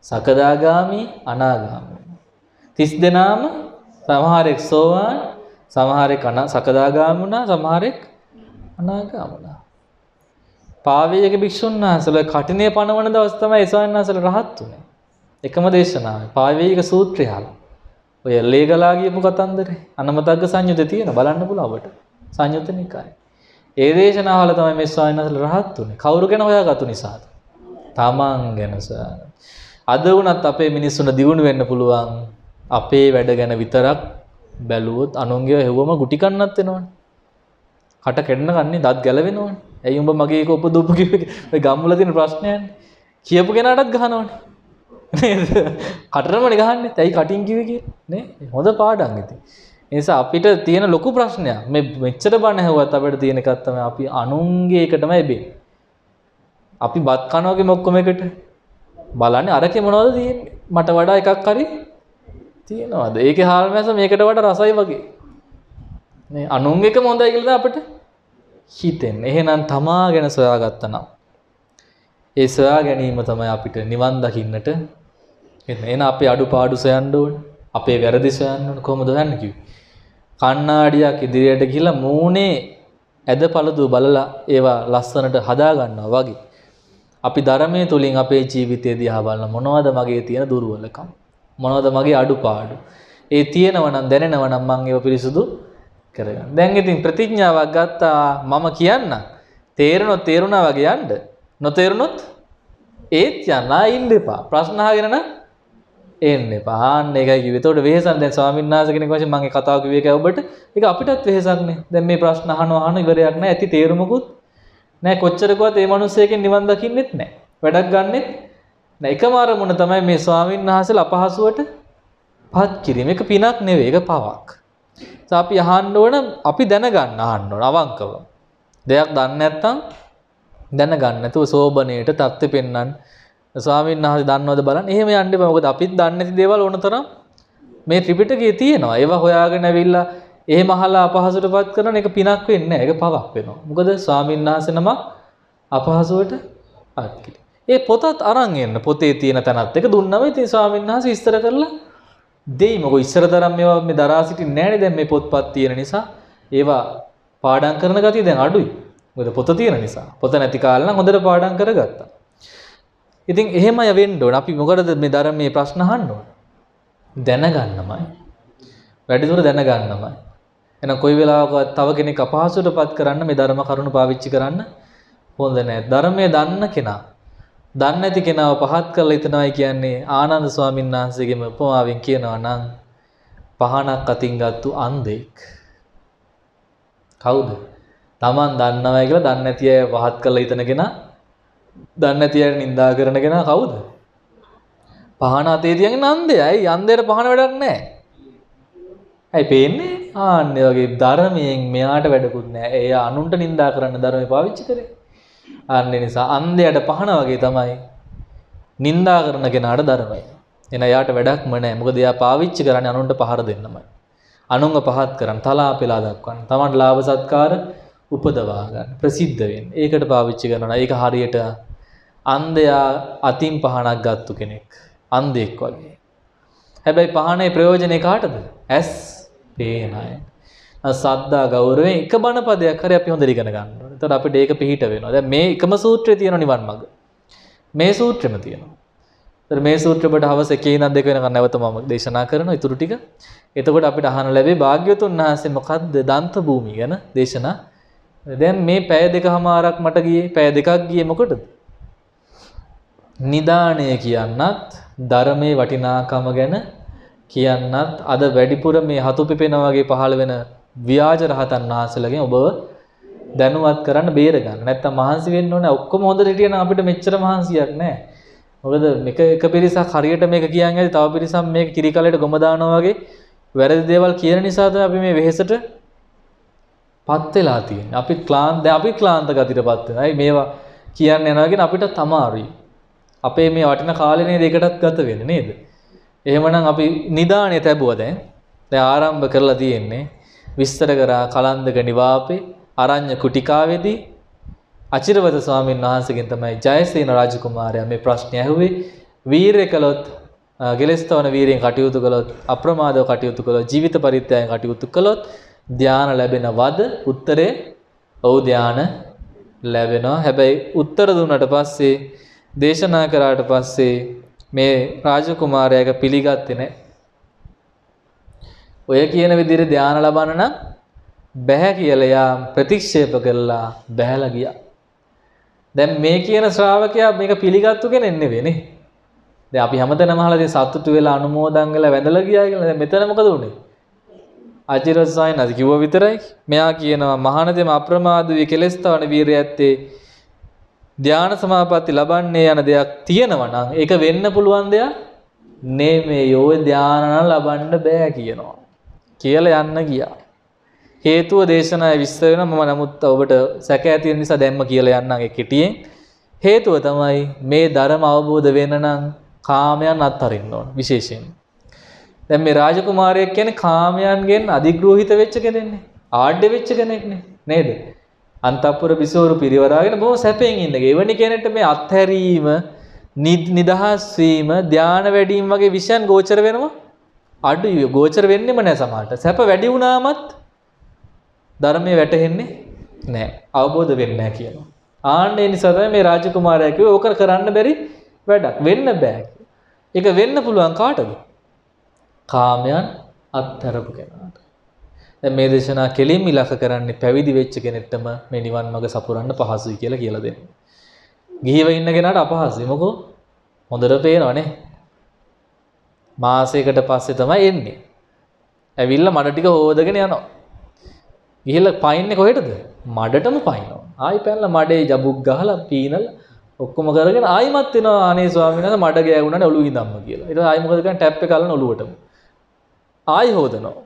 සකදාගාමි, අනාගාමි. 30 දෙනාම සමහරෙක් සෝවාන්, සමහරෙක් සකදාගාමි වුණා, සමහරෙක් අනාගාමි වුණා. පාවේයක භික්ෂුන් වහන්සේලා කටිනේ පනවන දවස් තමයි ඒසයන් වහන්සේලා රහත් උනේ. එකම දේශනාවේ පාවේයක සූත්‍රය අහලා. ඔය ලේගලා කියපු කතන්දරේ අනමතග්ග සංයුතේ තියෙන බලන්න පුළුවන් ඔබට. සංයුත නිකායේ. ඒ දේශනාවල තමයි මේ ස්වාමීන් වහන්සේලා රහත් උනේ. කවුරු ගැන හොයාගත්තු නිසාද? තමන් ගැන අද වුණත් අපේ මිනිස්සුන්ට දියුණු වෙන්න පුළුවන් අපේ වැඩ ගැන විතරක් බැලුවොත් අනුන්ගේ හෙව්වම ගුටි කන්නත් වෙනවනේ. කට කෙන්න කන්නේ දත් ගැලවෙනවනේ. ඇයි උඹ මගේ එක උපදූපු කිව්වේ? ඔය ගම්වල තියෙන ප්‍රශ්නයන්නේ. කියපු කෙනාටත් ගහනවනේ. නේද? කටරමනේ ගහන්නේ. ඇයි කටින් කිව්වේ කියලා? නේ? හොඳ පාඩම් ඉතින්. ඒ නිසා අපිට තියෙන ලොකු ප්‍රශ්නයක් මේ මෙච්චර බණ ඇහුවත් අපිට තියෙන එකක් තමයි අපි අනුන්ගේ එක තමයි බෙන්නේ. අපි බත් කනවාගේ මොක්කොම එකට බලන්නේ අරකේ මොනවද තියෙන්නේ? මට වඩා එකක් හරි තියෙනවද? ඒකේ හාල් මැස මේකට වඩා රසයි වගේ. මේ අනුන් එක හොඳයි කියලා අපිට හිතෙන්නේ. එහෙනම් තමා ගැන සොයාගත්තා නම් ඒ සොයා ගැනීම තමයි අපිට නිවන් දකින්නට එන්න. එහෙනම් අපි අඩුපාඩු සොයන්න ඕනේ. අපේ වැරදි සොයන්න ඕනේ. කොහොමද හොයන්නේ කිව්වේ? කණ්ණාඩියක් ඉදිරියට ගිහලා මූණේ ඇද පළදු බලලා ඒවා ලස්සනට හදා ගන්නවා වගේ. අපි ධර්මයේ තුලින් අපේ ජීවිතය දිහා බලන මොනවද මගේ තියෙන දුර්වලකම්? මොනවද මගේ අඩුපාඩු? ඒ තියෙනවා නම් දැනෙනවා නම් මම ඒව පිරිසුදු කරගන්න. දැන් ඉතින් ප්‍රතිඥාවක් ගත්තා මම කියන්න. තේරෙනොත් තේරුණා වගේ යන්න. නොතේරුණොත් ඒත් යන්න ඉන්න එපා. ප්‍රශ්න අහගෙන නම් එන්න එපා. ආන්න ඒකයි කිව්වේ. ඒතකොට වෙහසක් දැන් ස්වාමීන් වහන්සේ කෙනෙක් වශයෙන් මම ඒ කතාව කිව්වේ ඒක ඔබට. ඒක අපිටත් වෙහසක් නේ. දැන් මේ ප්‍රශ්න අහනවා අහන ඉවරයක් නැහැ. ඇති තේරුමකුත් නැහැ. කොච්චරකවත් මේ මිනිස්සෙකින් නිවන් දකින්නෙත් නැහැ. වැඩක් ගන්නෙත් නැහැ. එකම අරමුණ තමයි මේ ස්වාමීන් වහන්සේලා අපහසුවට පත් කිරීම. ඒක පිනක් නෙවෙයි. ඒක පවක්. අපි අහන්න ඕන අපි දැනගන්න අහන්න ඕන අවංකව. දෙයක් දන්නේ නැත්නම් දැනගන්න නැතුව සෝබනේට தත්ත්වෙ පෙන්වන්න ස්වාමීන් වහන්සේ දන්නවද බලන්න. එහෙම යන්න එපා. මොකද අපිත් දන්නේ නැති දේවල් ඕන තරම් මේ ත්‍රිපිටකයේ තියෙනවා. ඒවා හොයාගෙන ඇවිල්ලා එහෙම අහලා අපහසුටපත් කරන එක පිනක් වෙන්නේ නැහැ. ඒක පවක් වෙනවා. මොකද ස්වාමීන් වහන්සේ නම අපහසුවට පත් ඒ පොතත් අරන් එන්න. පොතේ තියෙන තැනත් එක දුන්නම ඉතින් ස්වාමීන් වහන්සේ විස්තර කරලා දෙයි. මොකද ඉස්සර තරම් මේවා මේ දරා සිටින්නේ නැහැ දැන් මේ පොත්පත් තියෙන නිසා. ඒවා පාඩම් කරන ගතිය දැන් අඩුයි. මොකද පොත තියෙන නිසා. පොත නැති කාලේ නම් හොඳට පාඩම් කරගත්තා. ඉතින් එහෙමයි වෙන්න ඕන. අපි මොකටද මේ ධර්මයේ ප්‍රශ්න අහන්න ඕන? දැනගන්නමයි. වැඩිදුර දැනගන්නමයි. එහෙනම් කොයි වෙලාවකවත් තව කෙනෙක් අපහසුටපත් කරන්න මේ ධර්ම කරුණු පාවිච්චි කරන්න හොඳ නැහැ. ධර්මයේ දන්න කෙනා දන්නේ නැති කෙනාව පහත් කරලා හිතනවායි කියන්නේ ආනන්ද ස්වාමීන් වහන්සේගේම උපමාවෙන් කියනවා නම් පහනක් අතින් ගත්තු අන්ධෙක්. කවුද? Taman දන්නවයි කියලා දන්නේ නැති අය පහත් කරලා හිතන කෙනා දන්නේ නැති අයට නිඳා කරන කෙනා කවුද? පහන අතේ තියගෙන අන්ධයයි. අන්ධයට පහන වැඩක් නැහැ. ඇයි පේන්නේ? ආන්නේ වගේ ධර්මයෙන් මෙයාට වැඩකුත් නැහැ. එය අනුන්ට නිඳා කරන්න ධර්මය පාවිච්චි කරේ. අන්න නිසා අන්ධයට පහන වගේ තමයි නින්දා කරන කෙනාට ධර්මය. එන එයාට වැඩක්ම නැහැ. මොකද එයා පාවිච්චි කරන්නේ අනුන්ට පහර දෙන්නමයි. අනුන්ව පහත් කරන් තලා පෙලා දක්වන්න. තමන්ට ලාභ සත්කාර උපදවා ගන්න. ප්‍රසිද්ධ වෙන්න. ඒකට පාවිච්චි කරනවා. ඒක හරියට අන්ධයා අතින් පහනක් ගත්තු කෙනෙක්. අන්ධෙක් වගේ. හැබැයි පහනේ ප්‍රයෝජනේ කාටද? ඇස් පේන අය. සද්දා ගෞරවයෙන් එක බණ පදයක් හරි අපි හොඳට ඉගෙන ගන්න ඕනේ. එතකොට අපිට ඒක පිළිහිට වෙනවා. දැන් මේ එකම සූත්‍රයේ තියෙන නිවන් මඟ. මේ සූත්‍රෙම තියෙනවා. ඒතර මේ සූත්‍ර ඔබට හවස 1 ඉඳන් 2 වෙනකන් නැවත මම දේශනා කරනවා ඊටු ටික. එතකොට අපිට අහන්න ලැබේ භාග්‍යවතුන් වහන්සේ මොකද්ද දන්ත භූමිය ගැන දේශනා. දැන් මේ පැය දෙකමාරක් මට ගියේ පැය දෙකක් ගියේ මොකටද? නිදාණය කියන්නත් ධර්මයේ වටිනාකම ගැන කියන්නත් අද වැඩිපුර මේ හතු පිපෙන වගේ පහළ වෙන ව්‍යාජ රහතන් වහන්සේලාගෙන් ඔබව දැනුවත් කරන්න බේර ගන්න. නැත්තම් මහන්සි වෙන්න ඕනේ. ඔක්කොම හොඳට හිටියනම් අපිට මෙච්චර මහන්සියක් නැහැ. මොකද මේක එක පිරිසක් හරියට මේක කියන්නේ තව පිරිසක් මේක කිරි කලයට ගොම දානවා වගේ වැරදි දේවල් කියන නිසා තමයි අපි මේ වෙහෙසට පත් වෙලා තියෙන්නේ. අපි ක්ලාන්ත දැන් අපි ක්ලාන්ත ගතියටපත් වෙනවා. අයි මේවා කියන්න යනවා කියන අපිට තමාරුයි. අපේ මේ වටින කාලේ නේද ඒකටත් ගත වෙන්නේ නේද? එහෙමනම් අපි නිදාණය තැබුවා දැන්. දැන් ආරම්භ කරලා තියෙන්නේ විස්තර කරා කලන්දක නිවාපේ අරඤ්‍ය කුටිකාවේදී අචිරවත ස්වාමීන් වහන්සේගෙන් තමයි ජයසේන රාජකුමාරයා මේ ප්‍රශ්නේ ඇහුවේ. වීරය කළොත් ගෙලස්තවන වීරයෙන් කටයුතු කළොත් අප්‍රමාදව කටයුතු කළොත් ජීවිත පරිත්‍යාගයෙන් කටයුතු කළොත් ධානය ලැබෙනවද උත්තරේ ඔව් ධානය ලැබෙනවා. හැබැයි උත්තර දුන්නට පස්සේ දේශනා කරාට පස්සේ මේ රාජකුමාරයාක පිළිගත්තේ නැහැ ඔය කියන විදිහට ධානය ලබන්න නම් බැහැ කියලා යා ප්‍රතික්ෂේප කරලා බැහැලා ගියා. දැන් මේ කියන ශ්‍රාවකයා මේක පිළිගත්තු කෙනෙක් නෙවෙයිනේ. දැන් අපි හැමතැනම අහලා ඉතින් සතුටු වෙලා අනුමෝදන් වෙලා වැඳලා ගියා කියලා. දැන් මෙතන මොකද උනේ? අචිරස් සායනස් කිව්ව විතරයි. මෙයා කියනවා මහානදෙම අප්‍රමාද වී කෙලස් තවන වීරය ඇත්තේ ධ්‍යාන සමාපatti ලබන්නේ යන දෙයක් තියෙනවා නම් ඒක වෙන්න පුළුවන් දෙයක් නෙමෙයි. ඔය ධ්‍යාන ලබන්න බෑ කියනවා. කියලා යන්න ගියා. හේතුව දේශනාවේ විස්තර වෙනවා මම නමුත් ඔබට සැක ඇති නිසා දැම්ම කියලා යන්නම් ඒ කෙටියෙන්. හේතුව තමයි මේ ධර්ම අවබෝධ වෙන්න නම් කාමයන් අත්හරින්න ඕන විශේෂයෙන්. දැන් මේ රාජකුමාරයෙක් කියන්නේ කාමයන්ගෙන් අධිග්‍රෝහිත වෙච්ච කෙනෙක්නේ. ආඩ්‍ය වෙච්ච කෙනෙක්නේ. නේද? අන්තපුර බිසෝරු පිරිවරාගෙන බොහොම සැපෙන් ඉන්නේ. එවැනි කෙනෙක්ට මේ අත්හැරීම නිදහස් වීම ධානය වැඩිම වගේ විෂයන් ගෝචර වෙනවා. අඩුයි ගෝචර වෙන්නෙම නැහැ සමහරට. සැප වැඩි වුණාමත් ධර්මයේ වැටහෙන්නේ නැහැ. අවබෝධ වෙන්නේ නැහැ කියනවා. ආන්න ඒ නිසා තමයි මේ රාජකුමාරයා කිව්වේ ඕක කරන්න බැරි වැඩක්. වෙන්න බෑ. ඒක වෙන්න පුළුවන් කාටද? කාමයන් අත්හැරපු කෙනාට. දැන් මේ දේශනා කෙලින්ම ඉලක්ක කරන්නේ පැවිදි වෙච්ච කෙනෙක්ටම මේ නිවන් මඟ සපුරන්න පහසුයි කියලා කියලා දෙන්න. ගිහිව ඉන්න කෙනාට අපහසුයි. මොකෝ හොඳට පේනවනේ. මාසයකට පස්සේ තමයි එන්නේ. ඇවිල්ලා මඩ ටික හොදගෙන යනවා. ගිහිල්ලා පයින්නේ කොහෙටද? මඩටම පයින්නවා. ආයි පැනලා මඩේ ජබුක් ගහලා පීනලා ඔක්කොම කරගෙන ආයිමත් එනවා අනේ ස්වාමීන් වහන්සේ මඩ ගෑවුණානේ ඔළුව ඉඳම්ම කියලා. ඊට පස්සේ ආයි මොකද කරන්නේ ටැප් එක අල්ලන ඔළුවටම. ආයි හොදනවා.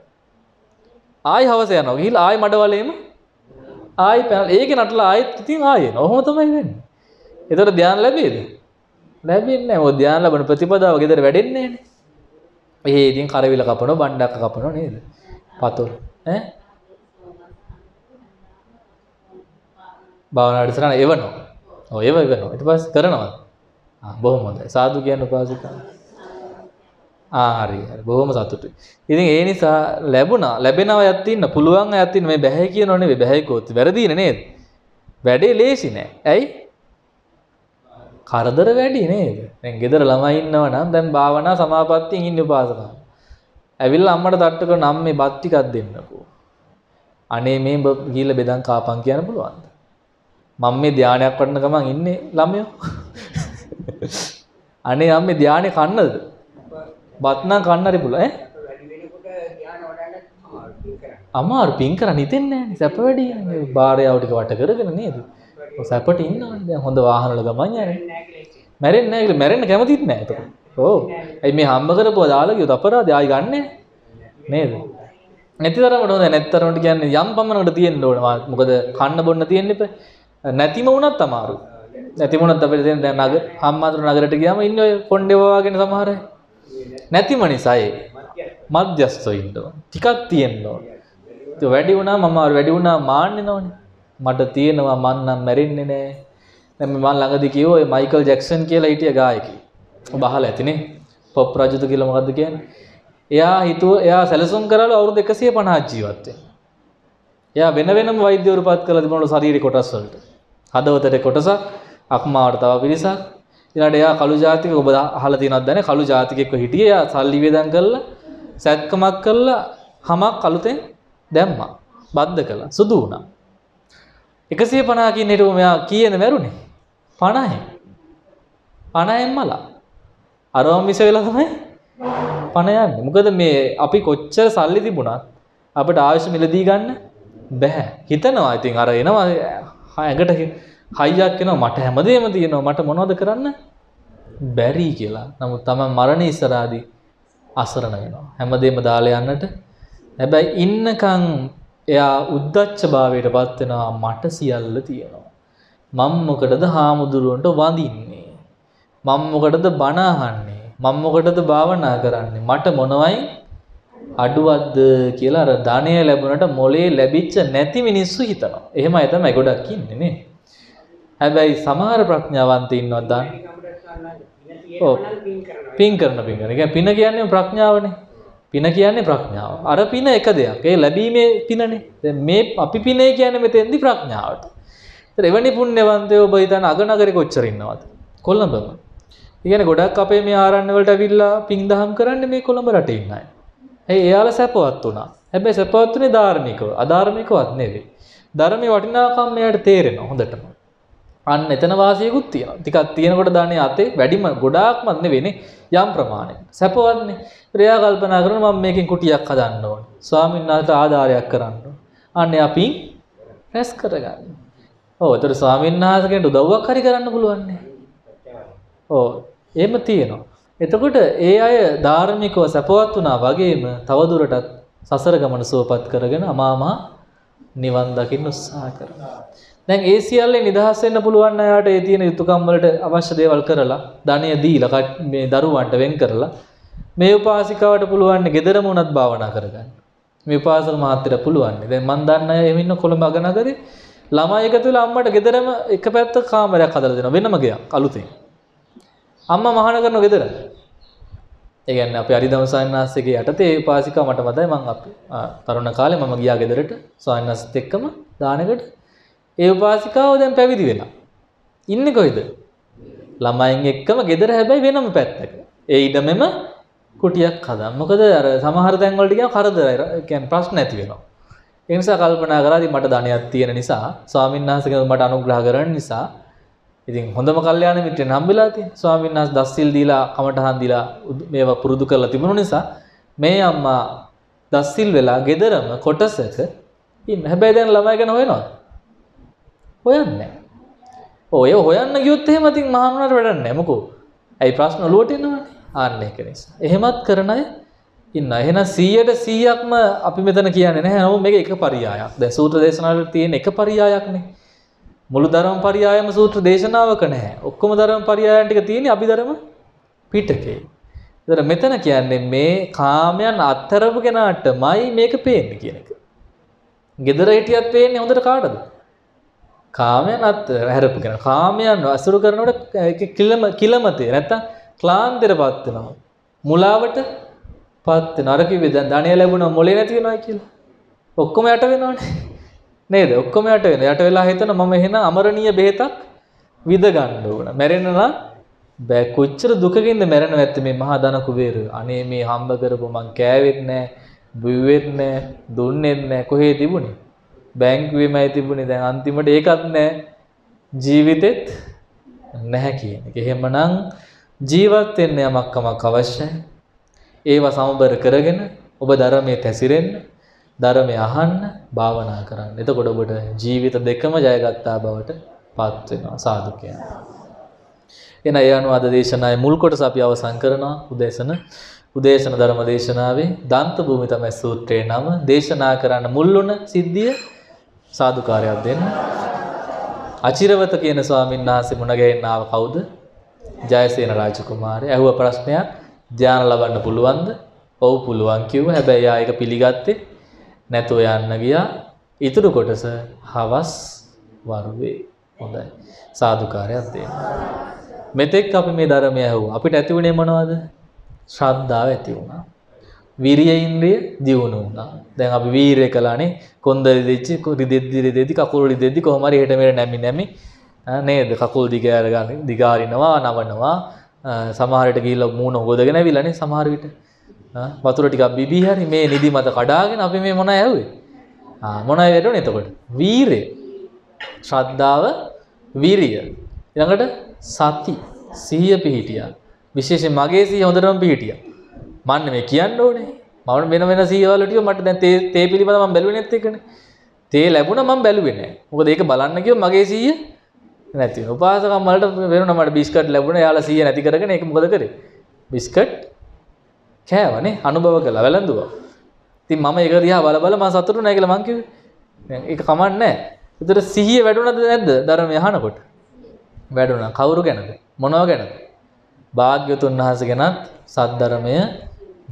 ආයි හවස යනවා. ගිහිල්ලා ආයි මඩ වලේම ආයි පැනලා ඒකේ නටලා ආයිත් ඉතින් ආයෙ එනවා. ඔහොම තමයි වෙන්නේ. එතකොට ධානය ලැබෙයිද? ලැබෙන්නේ නැහැ. මොකද ධානය ලැබෙන ප්‍රතිපදාව ගෙදර වැඩෙන්නේ නැහැනේ. එහෙ ඉතින් කරවිල කපනවා, බණ්ඩක්ක කපනවා නේද? පතොල් ඈ භාවනා වැඩසටහන එවනවා. ඔව් එව එවනවා. ඊට පස්සේ කරනවා. ආ බොහොම හොඳයි. සාදු කියන උපාසිකා. ආ හරි හරි. බොහොම සතුටුයි. ඉතින් ඒ නිසා ලැබුණා. ලැබෙන අයත් ඉන්න පුළුවන් අයත් ඉන්න මේ බැහැ කියනෝ නෙවෙයි. බැහැ කිව්වොත් වැරදිනේ නේද? වැඩේ ලේසි නෑ. ඇයි? කරදර වැඩි නේද? දැන් ගෙදර ළමයි ඉන්නවා නම් දැන් භාවනා සමාපත්තියෙන් ඉන්න උපාසකා. ඇවිල්ලා අම්මට තට්ටු කරන අම්මේ බත් ටිකක් දෙන්නකෝ. අනේ මේ ගිහිල්ලා බෙදන් කාපන් කියන්න පුළුවන්ද? මම මේ ධානයක් වඩන ගමන් ඉන්නේ ළමයෝ. අනේ අම්මේ ධානය කන්නද? බත් නම් කන්න හරි පුළුවන්. ඈ. අමාරු පින් කරන්න හිතෙන්නේ නැහැ නේ. සැප වැඩි නේ බාරයාව ටික වට කරගෙන නේද? ඔය සැපට ඉන්නවනේ. දැන් හොඳ වාහන වල ගමන් යන්නේ. මැරෙන්නේ නැහැ කියලා මැරෙන්න කැමතිත් නැහැ එතකොට. ඔව්. ඇයි මේ හම්බ කරපුවා? දාලා ගියොත් අපරාධය ආයි ගන්නෑ. නේද? නැතිතරමට හොඳ නැත්තරමට කියන්නේ යම් පමණකට තියෙන්න ඕන. මොකද කන්න බොන්න තියෙන්න එපා. නැතිම වුණත් අමාරු නැතිම වුණත් අපිට දැන් දැන් නගර හම්මාතුර නගරයට ගියාම ඉන්නේ ඔය කොණ්ඩේ වවාගෙන සමහර අය. නැතිම නිසා ඒ මධ්‍යස්තව ඉන්න ඕන. ටිකක් තියෙන්න ඕන. ඒක වැඩි වුණා මම වැඩි වුණා මාන්නෙනවනේ මට තියෙනවා මන් නම් මැරෙන්නේ නෑ. දැන් මම ළඟදී කිව්වා ඔය මයිකල් ජැක්සන් කියලා හිටිය ගායකයෙක් ඔබ අහලා ඇතිනේ. පොප් රජුද කියලා මොකද්ද කියන්නේ? එයා හිතුව එයා සැලසුම් කරලා අවුරුදු 150ක් ජීවත් වෙනවා. එයා වෙන වෙනම වෛද්‍යවරු පත් කරලා තිබුණලු ශරීර කොටස් වලට. හදවතට කොටසක් අක්මාවට තව පිරිසක්. ඊළඟට එයා කළු ජාතික ඔබ අහලා තියෙනවද දැන? කළු ජාතිකෙක්ව හිටියේ එයා සල්ලි වේදම් කරලා සැත්කමක් කරලා හමක් අලුතෙන් දැම්මා. බද්ධ කළා. සුදු වුණා. 150 කියන හිටපු මෙයා කීයද මැරුණේ? 50යි 50න් මලා. අරවම් මිස වෙලා තමයි පණ යන්නේ. මොකද මේ අපි කොච්චර සල්ලි තිබුණත් අපිට ආයුෂ මිලදී ගන්න බෑ හිතනවා ඉතින් අර එනවා. ඇඟට හයියක් එනවා මට හැමදේම තියෙනවා මට මොනවද කරන්න බැරි කියලා. නමුත් තමයි මරණ ඉස්සරහදී අසරණ වෙනවා. හැමදේම දාලා යන්නට. හැබැයි ඉන්නකම් එයා උද්දච්ච භාවයට පත් වෙනවා මට සියල්ල තියෙනවා. මම මොකටද හාමුදුරුවන්ට වඳින්නේ? මම මොකටද බණ අහන්නේ? මම මොකටද භාවනා කරන්නේ? මට මොනවයි අඩුවක්ද කියලා අර ධනය ලැබුණට මොලේ ලැබිච්ච නැති මිනිස්සු හිතනවා. එහෙමයි තමයි ගොඩක් ඉන්නේ නේ. හැබැයි සමහර ප්‍රඥාවන්තය ඉන්නවා දාන්න. ඔව්. පින් කරන පින් කරන. ඒ පින කියන්නේ ප්‍රඥාවනේ. පින කියන්නේ ප්‍රඥාව. අර පින එක දෙයක්. ඒ ලැබීමේ පිනනේ. දැන් මේ අපි පිනේ කියන්නේ මෙතෙන්දි ප්‍රඥාවට. ඒතර එවැනි පුණ්‍යවන්තයෝ ඔබ හිතන අගනගරේ කොච්චර ඉන්නවද? කොළඹම. ඉගෙන ගොඩක් අපේ මේ ආරණ්‍ය වලට ඇවිල්ලා පින් දහම් කරන්නේ මේ කොළඹ රටේ ඉන්න අය. ඇයි එයාලා සැපවත් වුණා. හැබැයි සැපවත් උනේ ධාර්මිකව. අධාර්මිකවත් නෙවෙයි. ධර්මයේ වටිනාකම මෙයාට තේරෙනවා හොඳටම. අන්න එතන වාසියකුත් තියෙනවා. ටිකක් තියෙනකොට දාන්නේ අතේ වැඩිම ගොඩාක්ම නෙවෙයිනේ යම් ප්‍රමාණයක්. සැපවත්නේ. එයා කල්පනා කරනවා මම මේකෙන් කුටියක් හදන්න ඕනේ. ස්වාමීන් වහන්සේට ආධාරයක් කරන්න ඕනේ. අන්න අපි රැස් කරගන්න. ඔව් ඒතර ස්වාමීන් වහන්සේගෙන් උදව්වක් හරි කරන්න පුළුවන් නේ. ඔව් එහෙම තියෙනවා. එතකොට ඒ අය ධාර්මිකව සැපවත් වුණා වගේම තවදුරටත් සසර ගමන සුවපත් කරගෙන අමාමා නිවන් දකින්න උත්සාහ කරනවා. දැන් ඒ සියල්ලේ නිදහස් වෙන්න පුළුවන් අයට ඒ තියෙන යුතුයකම් වලට අවශ්‍ය දේවල් කරලා ධනය දීලා මේ දරුවන්ට වෙන් කරලා මේ උපාසිකාවට පුළුවන් ගෙදරම උනත් භාවනා කරගන්න. මේ උපාසක මහත්තයට පුළුවන්. දැන් මන් දන්න අය එහෙම ඉන්න කොළඹ අගනගරේ ළමයි එකතු වෙලා අම්මට ගෙදරම එක පැත්තක කාමරයක් හදලා දෙනවා වෙනම ගයක් අලුතෙන්. අම්මා මහාන කරන ගෙදර. ඒ කියන්නේ අපි අරිදම සායනාස්සගේ යටතේ ඒ උපාසිකාව මට මතයි මම අපි තරුණ කාලේ මම ගියා ගෙදරට සායනාස්සත් එක්කම දානකට ඒ උපාසිකාව දැන් පැවිදි වෙලා. ඉන්නේ කොයිද? ළමයින් එක්කම ගෙදර හැබැයි වෙනම පැත්තක. ඒ ඉඩමෙම කුටියක් හදන්න. මොකද අර සමහර තැන් වලට ගියාම කරදරයි. කියන්නේ ප්‍රශ්න ඇති වෙනවා. ඒ නිසා කල්පනා කරා ඉතින් මට ධනයක් තියෙන නිසා ස්වාමීන් වහන්සේගෙන් මට අනුග්‍රහ කරන්න නිසා ඉතින් හොඳම කල්යාණ මිත්‍රෙන් හම්බෙලා තියෙන. ස්වාමීන් වහන්සේ දස්සිල් දීලා කමටහන් දීලා මේවා පුරුදු කරලා තිබුණු නිසා මේ අම්මා දස්සිල් වෙලා ගෙදරම කොටසක ඉන්න. හැබැයි දැන් ළමයි ගැන හොයනවද? හොයන්නේ ඔය හොයන්න ගියොත් එහෙම ඉතින් මහානුවරට වැඩක් නැහැ මොකෝ. ඇයි ප්‍රශ්න ඔලුවට එනවනේ. ආන්න ඒක නිසා. එහෙමත් කරන අය ඉන්න. එහෙනම් 100ට 100ක්ම අපි මෙතන කියන්නේ නැහැ. නමුත් මේක එක පරියායක්. දැන් සූත්‍ර දේශනාවල තියෙන එක පරියායක්නේ. මුළු ධර්ම පරියායම සූත්‍ර දේශනාවක නැහැ. ඔක්කොම ධර්ම පරියායන් ටික තියෙන්නේ අභිධර්ම පිටකේ. ඒතර මෙතන කියන්නේ මේ කාමයන් අත්තරපු කෙනාටමයි මේක පේන්නේ කියන එක. gedara හිටියත් පේන්නේ හොඳට කාටද? කාමයන් අත් හැරපු කෙනා. කාමයන් අසුරු කරනකොට ඒක කිලම කිලමතේ නැත්තම් ක්ලාන්තයටපත් වෙනවා. මුලාවට පත් වෙනවා. අර කිව්වේ දැන් ධානය ලැබුණා මොලේ නැති වෙනවා කියලා. ඔක්කොම යට වෙනවනේ. නේද? ඔක්කොම යට වෙනවා. යට වෙලා හිතන මම එහෙනම් අමරණීය බෙහෙතක් විද ගන්න ඕන. මැරෙන්න නම් බෑ කොච්චර දුකකින්ද මැරෙනව ඇත්තේ මේ මහා ධන කුබේර. අනේ මේ හම්බ කරපු මං කෑවෙත් නෑ, බිව්වෙත් නෑ, දුන්නෙත් නෑ. කොහේ තිබුණේ? බැංකුවේමයි තිබුණේ. දැන් අන්තිමට ඒකත් නෑ. ජීවිතෙත් නැහැ කියන එක. එහෙමනම් ජීවත් වෙන්න යමක් කමක් අවශ්‍යයි. ඒවා සමබර කරගෙන ඔබ ධර්මයේ තැසිරෙන්න, ධර්මය අහන්න, භාවනා කරන්න. එතකොට ඔබට ජීවිත දෙකම ජයගත්තා බවට පත් වෙනවා සාදු කියනවා. එන ඒ අනුව අද දේශනාවේ මුල් කොටස අපි අවසන් කරනවා උදේසන උදේශන ධර්ම දේශනාවේ දන්ත භූමි තමයි සූත්‍රයේ නම දේශනා කරන්න මුල් වුණ සිද්ධිය සාදුකාරයක් දෙන්න. අචිරවත කියන ස්වාමීන් වහන්සේ මුණ ගැහෙන්න ආව කවුද? ජයසේන රාජකුමාරය. ඇහුව ප්‍රශ්නයක් ධානය ලබන්න පුළුවන්ද? ඔව් පුළුවන් කිව්වා. හැබැයි ආ ඒක පිළිගත්තේ නැතුව යන්න ගියා. ඊටු කොටස හවස් වරුවේ. හොඳයි. සාදුකාරයක් දෙන්න. මෙතෙක් අපි මේ ධර්මය ඇහුවා. අපිට ඇති වුණේ මොනවද? ශ්‍රද්ධාව ඇති වුණා. විරිය ඉන්ද්‍රිය දියුණු වුණා. දැන් අපි වීරය කළානේ. කොන්ද රිදෙච්ච රිදෙද්දි රිදෙද්දි කකුල් රිදෙද්දි කොහොම හරි හෙට මෙහෙට නැමි නැමි නේද? කකුල් දිග අරගන්න දිගාරිනවා නවනවා. සමහරට ගිහිල්ලා මූණ හොදගෙන ඇවිල්ලානේ සමහර විට. වතුර ටිකක් බිබී හරි මේ නිදි මත කඩාගෙන අපි මේ මොනවයි ඇහුවේ? ආ මොනවයි වැඩුණේ එතකොට? වීරය. ශ්‍රද්ධාව වීරිය. ඊළඟට සති සිහිය පිහිටියා. විශේෂයෙන් මගේ සිහිය හොඳටම පිහිටියා. මන්න මේ කියන්න ඕනේ. මම වෙන වෙන සිහියවල ටික මට දැන් තේ තේ පිළිබඳව මම බැලුවේ නැත් එකනේ. තේ ලැබුණා මම බැලුවේ නැහැ. මොකද ඒක බලන්න කිව්ව මගේ සිහිය නැති වෙනවා. උපාසකම් වලට වෙනුණා මට බිස්කට් ලැබුණා. එයාලා සිහිය නැති කරගෙන ඒක මොකද කරේ? බිස්කට් කෑවනේ අනුභව කළා වැළඳුවා. ඉතින් මම ඒක දිහා බල බල මම සතුටු නැහැ කියලා මං කිව්වේ. දැන් ඒක කමන්නේ නැහැ. ඒතර සිහිය වැඩුණාද නැද්ද ධර්මය අහනකොට? වැඩුණා. කවුරු ගැනද? මොනව ගැනද? භාග්‍යතුන් වහන්සේ ගැනත් සද්ධර්මය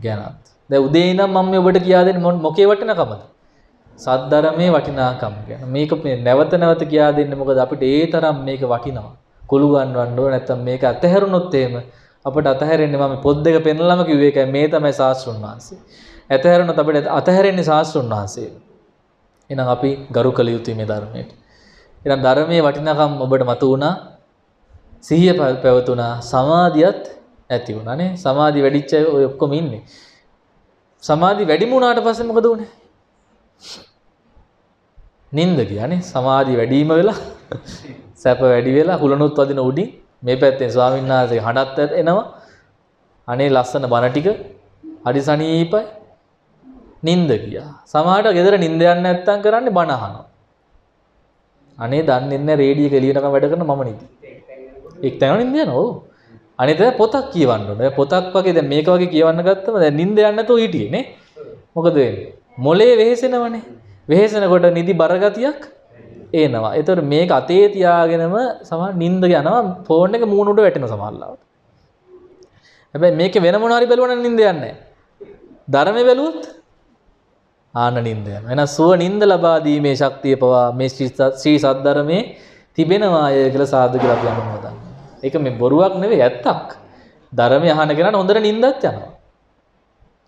ගැනත්. දැන් උදේ ඉඳන් මම මේ ඔබට කියා දෙන්නේ මොකේ වටිනකමද? සද්ධර්මයේ වටිනාකම ගැන. මේක මේ නැවත නැවත කියා දෙන්නේ මොකද අපිට ඒ තරම් මේක වටිනවා. කුළු ගන්නවන්න ඕන නැත්නම් මේක අතහැරුණොත් එහෙම අපිට අතහැරෙන්නේ මම පොත් දෙක පෙන්නලම කිව්වේ ඒකයි මේ තමයි ශාස්ත්‍රුන් වහන්සේ. අතහැරුණොත් අපිට අතහැරෙන්නේ ශාස්ත්‍රුන් වහන්සේ. එහෙනම් අපි ගරු කළ යුතුයි මේ ධර්මයට. එහෙනම් ධර්මයේ වටිනාකම් ඔබට මතු වුණා. සිහිය පැවතුණා. සමාධියත් ඇති වුණා නේ. සමාධි වැඩිච්ච අය ඔය ඔක්කොම ඉන්නේ. සමාධි වැඩිම වුණාට පස්සේ මොකද වුනේ? නින්ද කියන්නේ සමාධි වැඩිම වෙලා සැප වැඩි වෙලා හුලනුත් වදින උඩින් මේ පැත්තෙන් ස්වාමීන් වහන්සේ හඬත් එනවා. අනේ ලස්සන බණ ටික හරි සනීපයි. නින්ද ගියා. සමහරට ගෙදර නින්ද යන්නේ නැත්තම් කරන්නේ බණ අහනවා. අනේ දන්නේ නැහැ රේඩියෝ එක එළියටම වැඩ කරන මම නිදි. එක් තැන නින්ද යනවා. ඔව්. අනිත පොතක් කියවන්න ඕනේ. පොතක් වගේ දැන් මේක වගේ කියවන්න ගත්තම දැන් නින්ද යන්නේ නැතුව හිටියේ නේ. මොකද වෙන්නේ? මොලේ වෙහෙසෙනවනේ. වෙහෙසෙනකොට නිදි බරගතියක් එනවා. ඒතර මේක අතේ තියාගෙනම සමහර නිින්ද යනවා ෆෝන් එක මූණ උඩ වැටෙනවා සමහරවිට. හැබැයි මේක වෙන මොනවා හරි බැලුවනම් නිින්ද යන්නේ නැහැ. ධර්මයේ බැලුවොත් ආන නිින්ද යනවා. එහෙනම් සුව නිින්ද ලබා දීමේ ශක්තිය පවා මේ ශ්‍රී සද්ධර්මයේ තිබෙනවාය කියලා සාදු කියලා අනුමෝදන්. ඒක මේ බොරුවක් නෙවෙයි ඇත්තක්. ධර්මය අහන කෙනාට හොඳට නිින්දත් යනවා.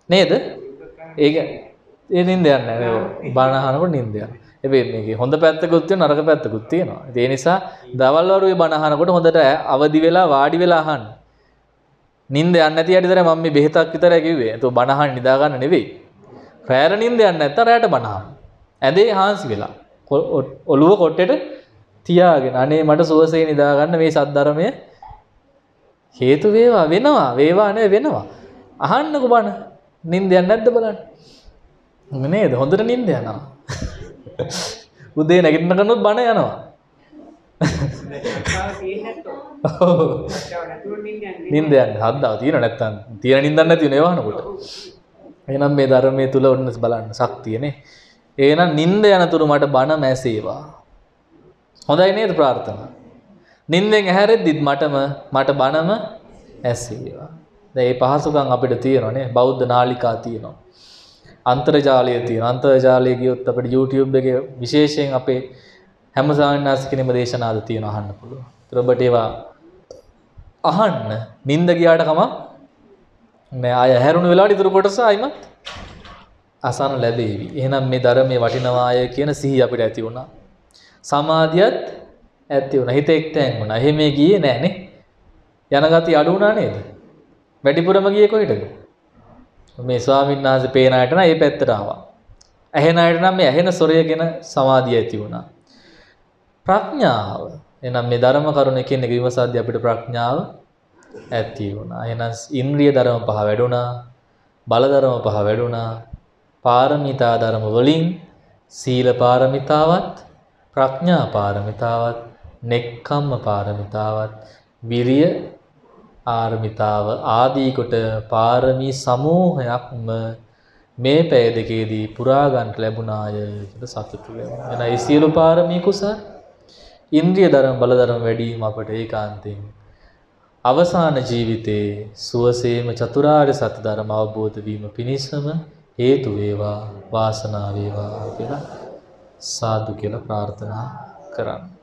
නේද? ඒක ඒ නිින්ද යන්නේ නැහැ. බණ අහනකොට නිින්ද යනවා. හැබැයි මේකේ හොඳ පැත්තකුත් තියෙනවා නරක පැත්තකුත් තියෙනවා. ඒ නිසා දවල් වරුවේ බණ අහනකොට හොඳට අවදි වෙලා වාඩි වෙලා අහන්න. නිින්ද යන්නේ නැති යටි මම මේ බෙහෙතක් විතරයි කිව්වේ. ඒක බණ අහන්න නිදා ගන්න නෙවෙයි. රැයට නිින්ද යන්නේ නැත්නම් රැයට බණ අහන්න. ඇඳේ හාන්සි වෙලා. ඔළුව කොට්ටෙට තියාගෙන අනේ මට සුවසේ නිදා ගන්න මේ සද්ධර්මය හේතු වේවා වෙනවා වේවා නේ වෙනවා. අහන්නකෝ බණ. නිින්ද යන්නේ නැද්ද බලන්න. නේද? හොඳට නිින්ද යනවා. උදේ නැගිටිනකනොත් බණ යනවා. නිින්ද යන්නේ හද්දාව තියෙන නැත්තම් තියෙන නිින්දක් නැති වෙන ඒවහනකොට. එහෙනම් මේ ධර්මයේ තුල ඔන්න බලන්න ශක්තියනේ. එහෙනම් නිින්ද යනතුරු මට බණ මැසේවා. හොඳයි නේද ප්‍රාර්ථනා? නිින්දෙන් ඇහැරෙද්දිත් මටම මට බණම ඇසේවා. දැන් මේ පහසුකම් අපිට තියෙනවානේ. බෞද්ධ නාලිකා තියෙනවා. අන්තර්ජාලය තියෙනවා. අන්තර්ජාලය ගියොත් අපිට YouTube එකේ විශේෂයෙන් අපේ හැම සාමාන්‍යනාස් කෙනෙම දේශනාද තියෙනවා අහන්න පුළුවන්. ඒතර ඔබට ඒවා අහන්න නිින්ද ගියාට කමක් නෑ. ආය හැරුණු වෙලාවට ඉතුරු කොටස ආයිමත් අසන්න ලැබේවි. එහෙනම් මේ ධර්මයේ වටිනවාය කියන සිහිය අපිට ඇති වුණා. සමාධියත් ඇති වුණා. හිත එක්තැන් වුණා. එහෙම ගියේ නෑනේ. යන ගතිය අඩු වුණා නේද? වැඩිපුරම ගියේ කොහෙටද? මේ ස්වාමීන් වහන්සේ පේන අයට නම් ඒ පැත්තට ආවා. ඇහෙන අයට නම් මේ ඇහෙන සොරය ගැන සමාධිය ඇති වුණා. ප්‍රඥාව. එහෙනම් මේ ධර්ම කරුණ කියන එක විමසද්දී අපිට ප්‍රඥාව ඇති වුණා. එහෙනම් ඉන්ද්‍රිය ධර්ම පහ වැඩුණා. බල ධර්ම පහ වැඩුණා. පාරමිතා ධර්ම වලින් සීල පාරමිතාවත් ප්‍රඥා පාරමිතාවත් නෙක්ඛම්ම පාරමිතාවත් විරිය ආර්මිතාව ආදී කොට පාරමී සමූහයක්ම මේ පැය දෙකේදී පුරා ගන්නට ලැබුණාය කියලා සතුටු වෙනවා. එහෙනම් ඒ සියලු පාරමී කුසල් ඉන්ද්‍රිය ධර්ම බල ධර්ම වැඩිම අපට ඒකාන්තයෙන් අවසාන ජීවිතේ සුවසේම චතුරාර්ය සත්‍ය ධර්ම අවබෝධ වීම පිණිසම හේතු වේවා වාසනාව වේවා කියලා සාදු කියලා ප්‍රාර්ථනා කරන්න.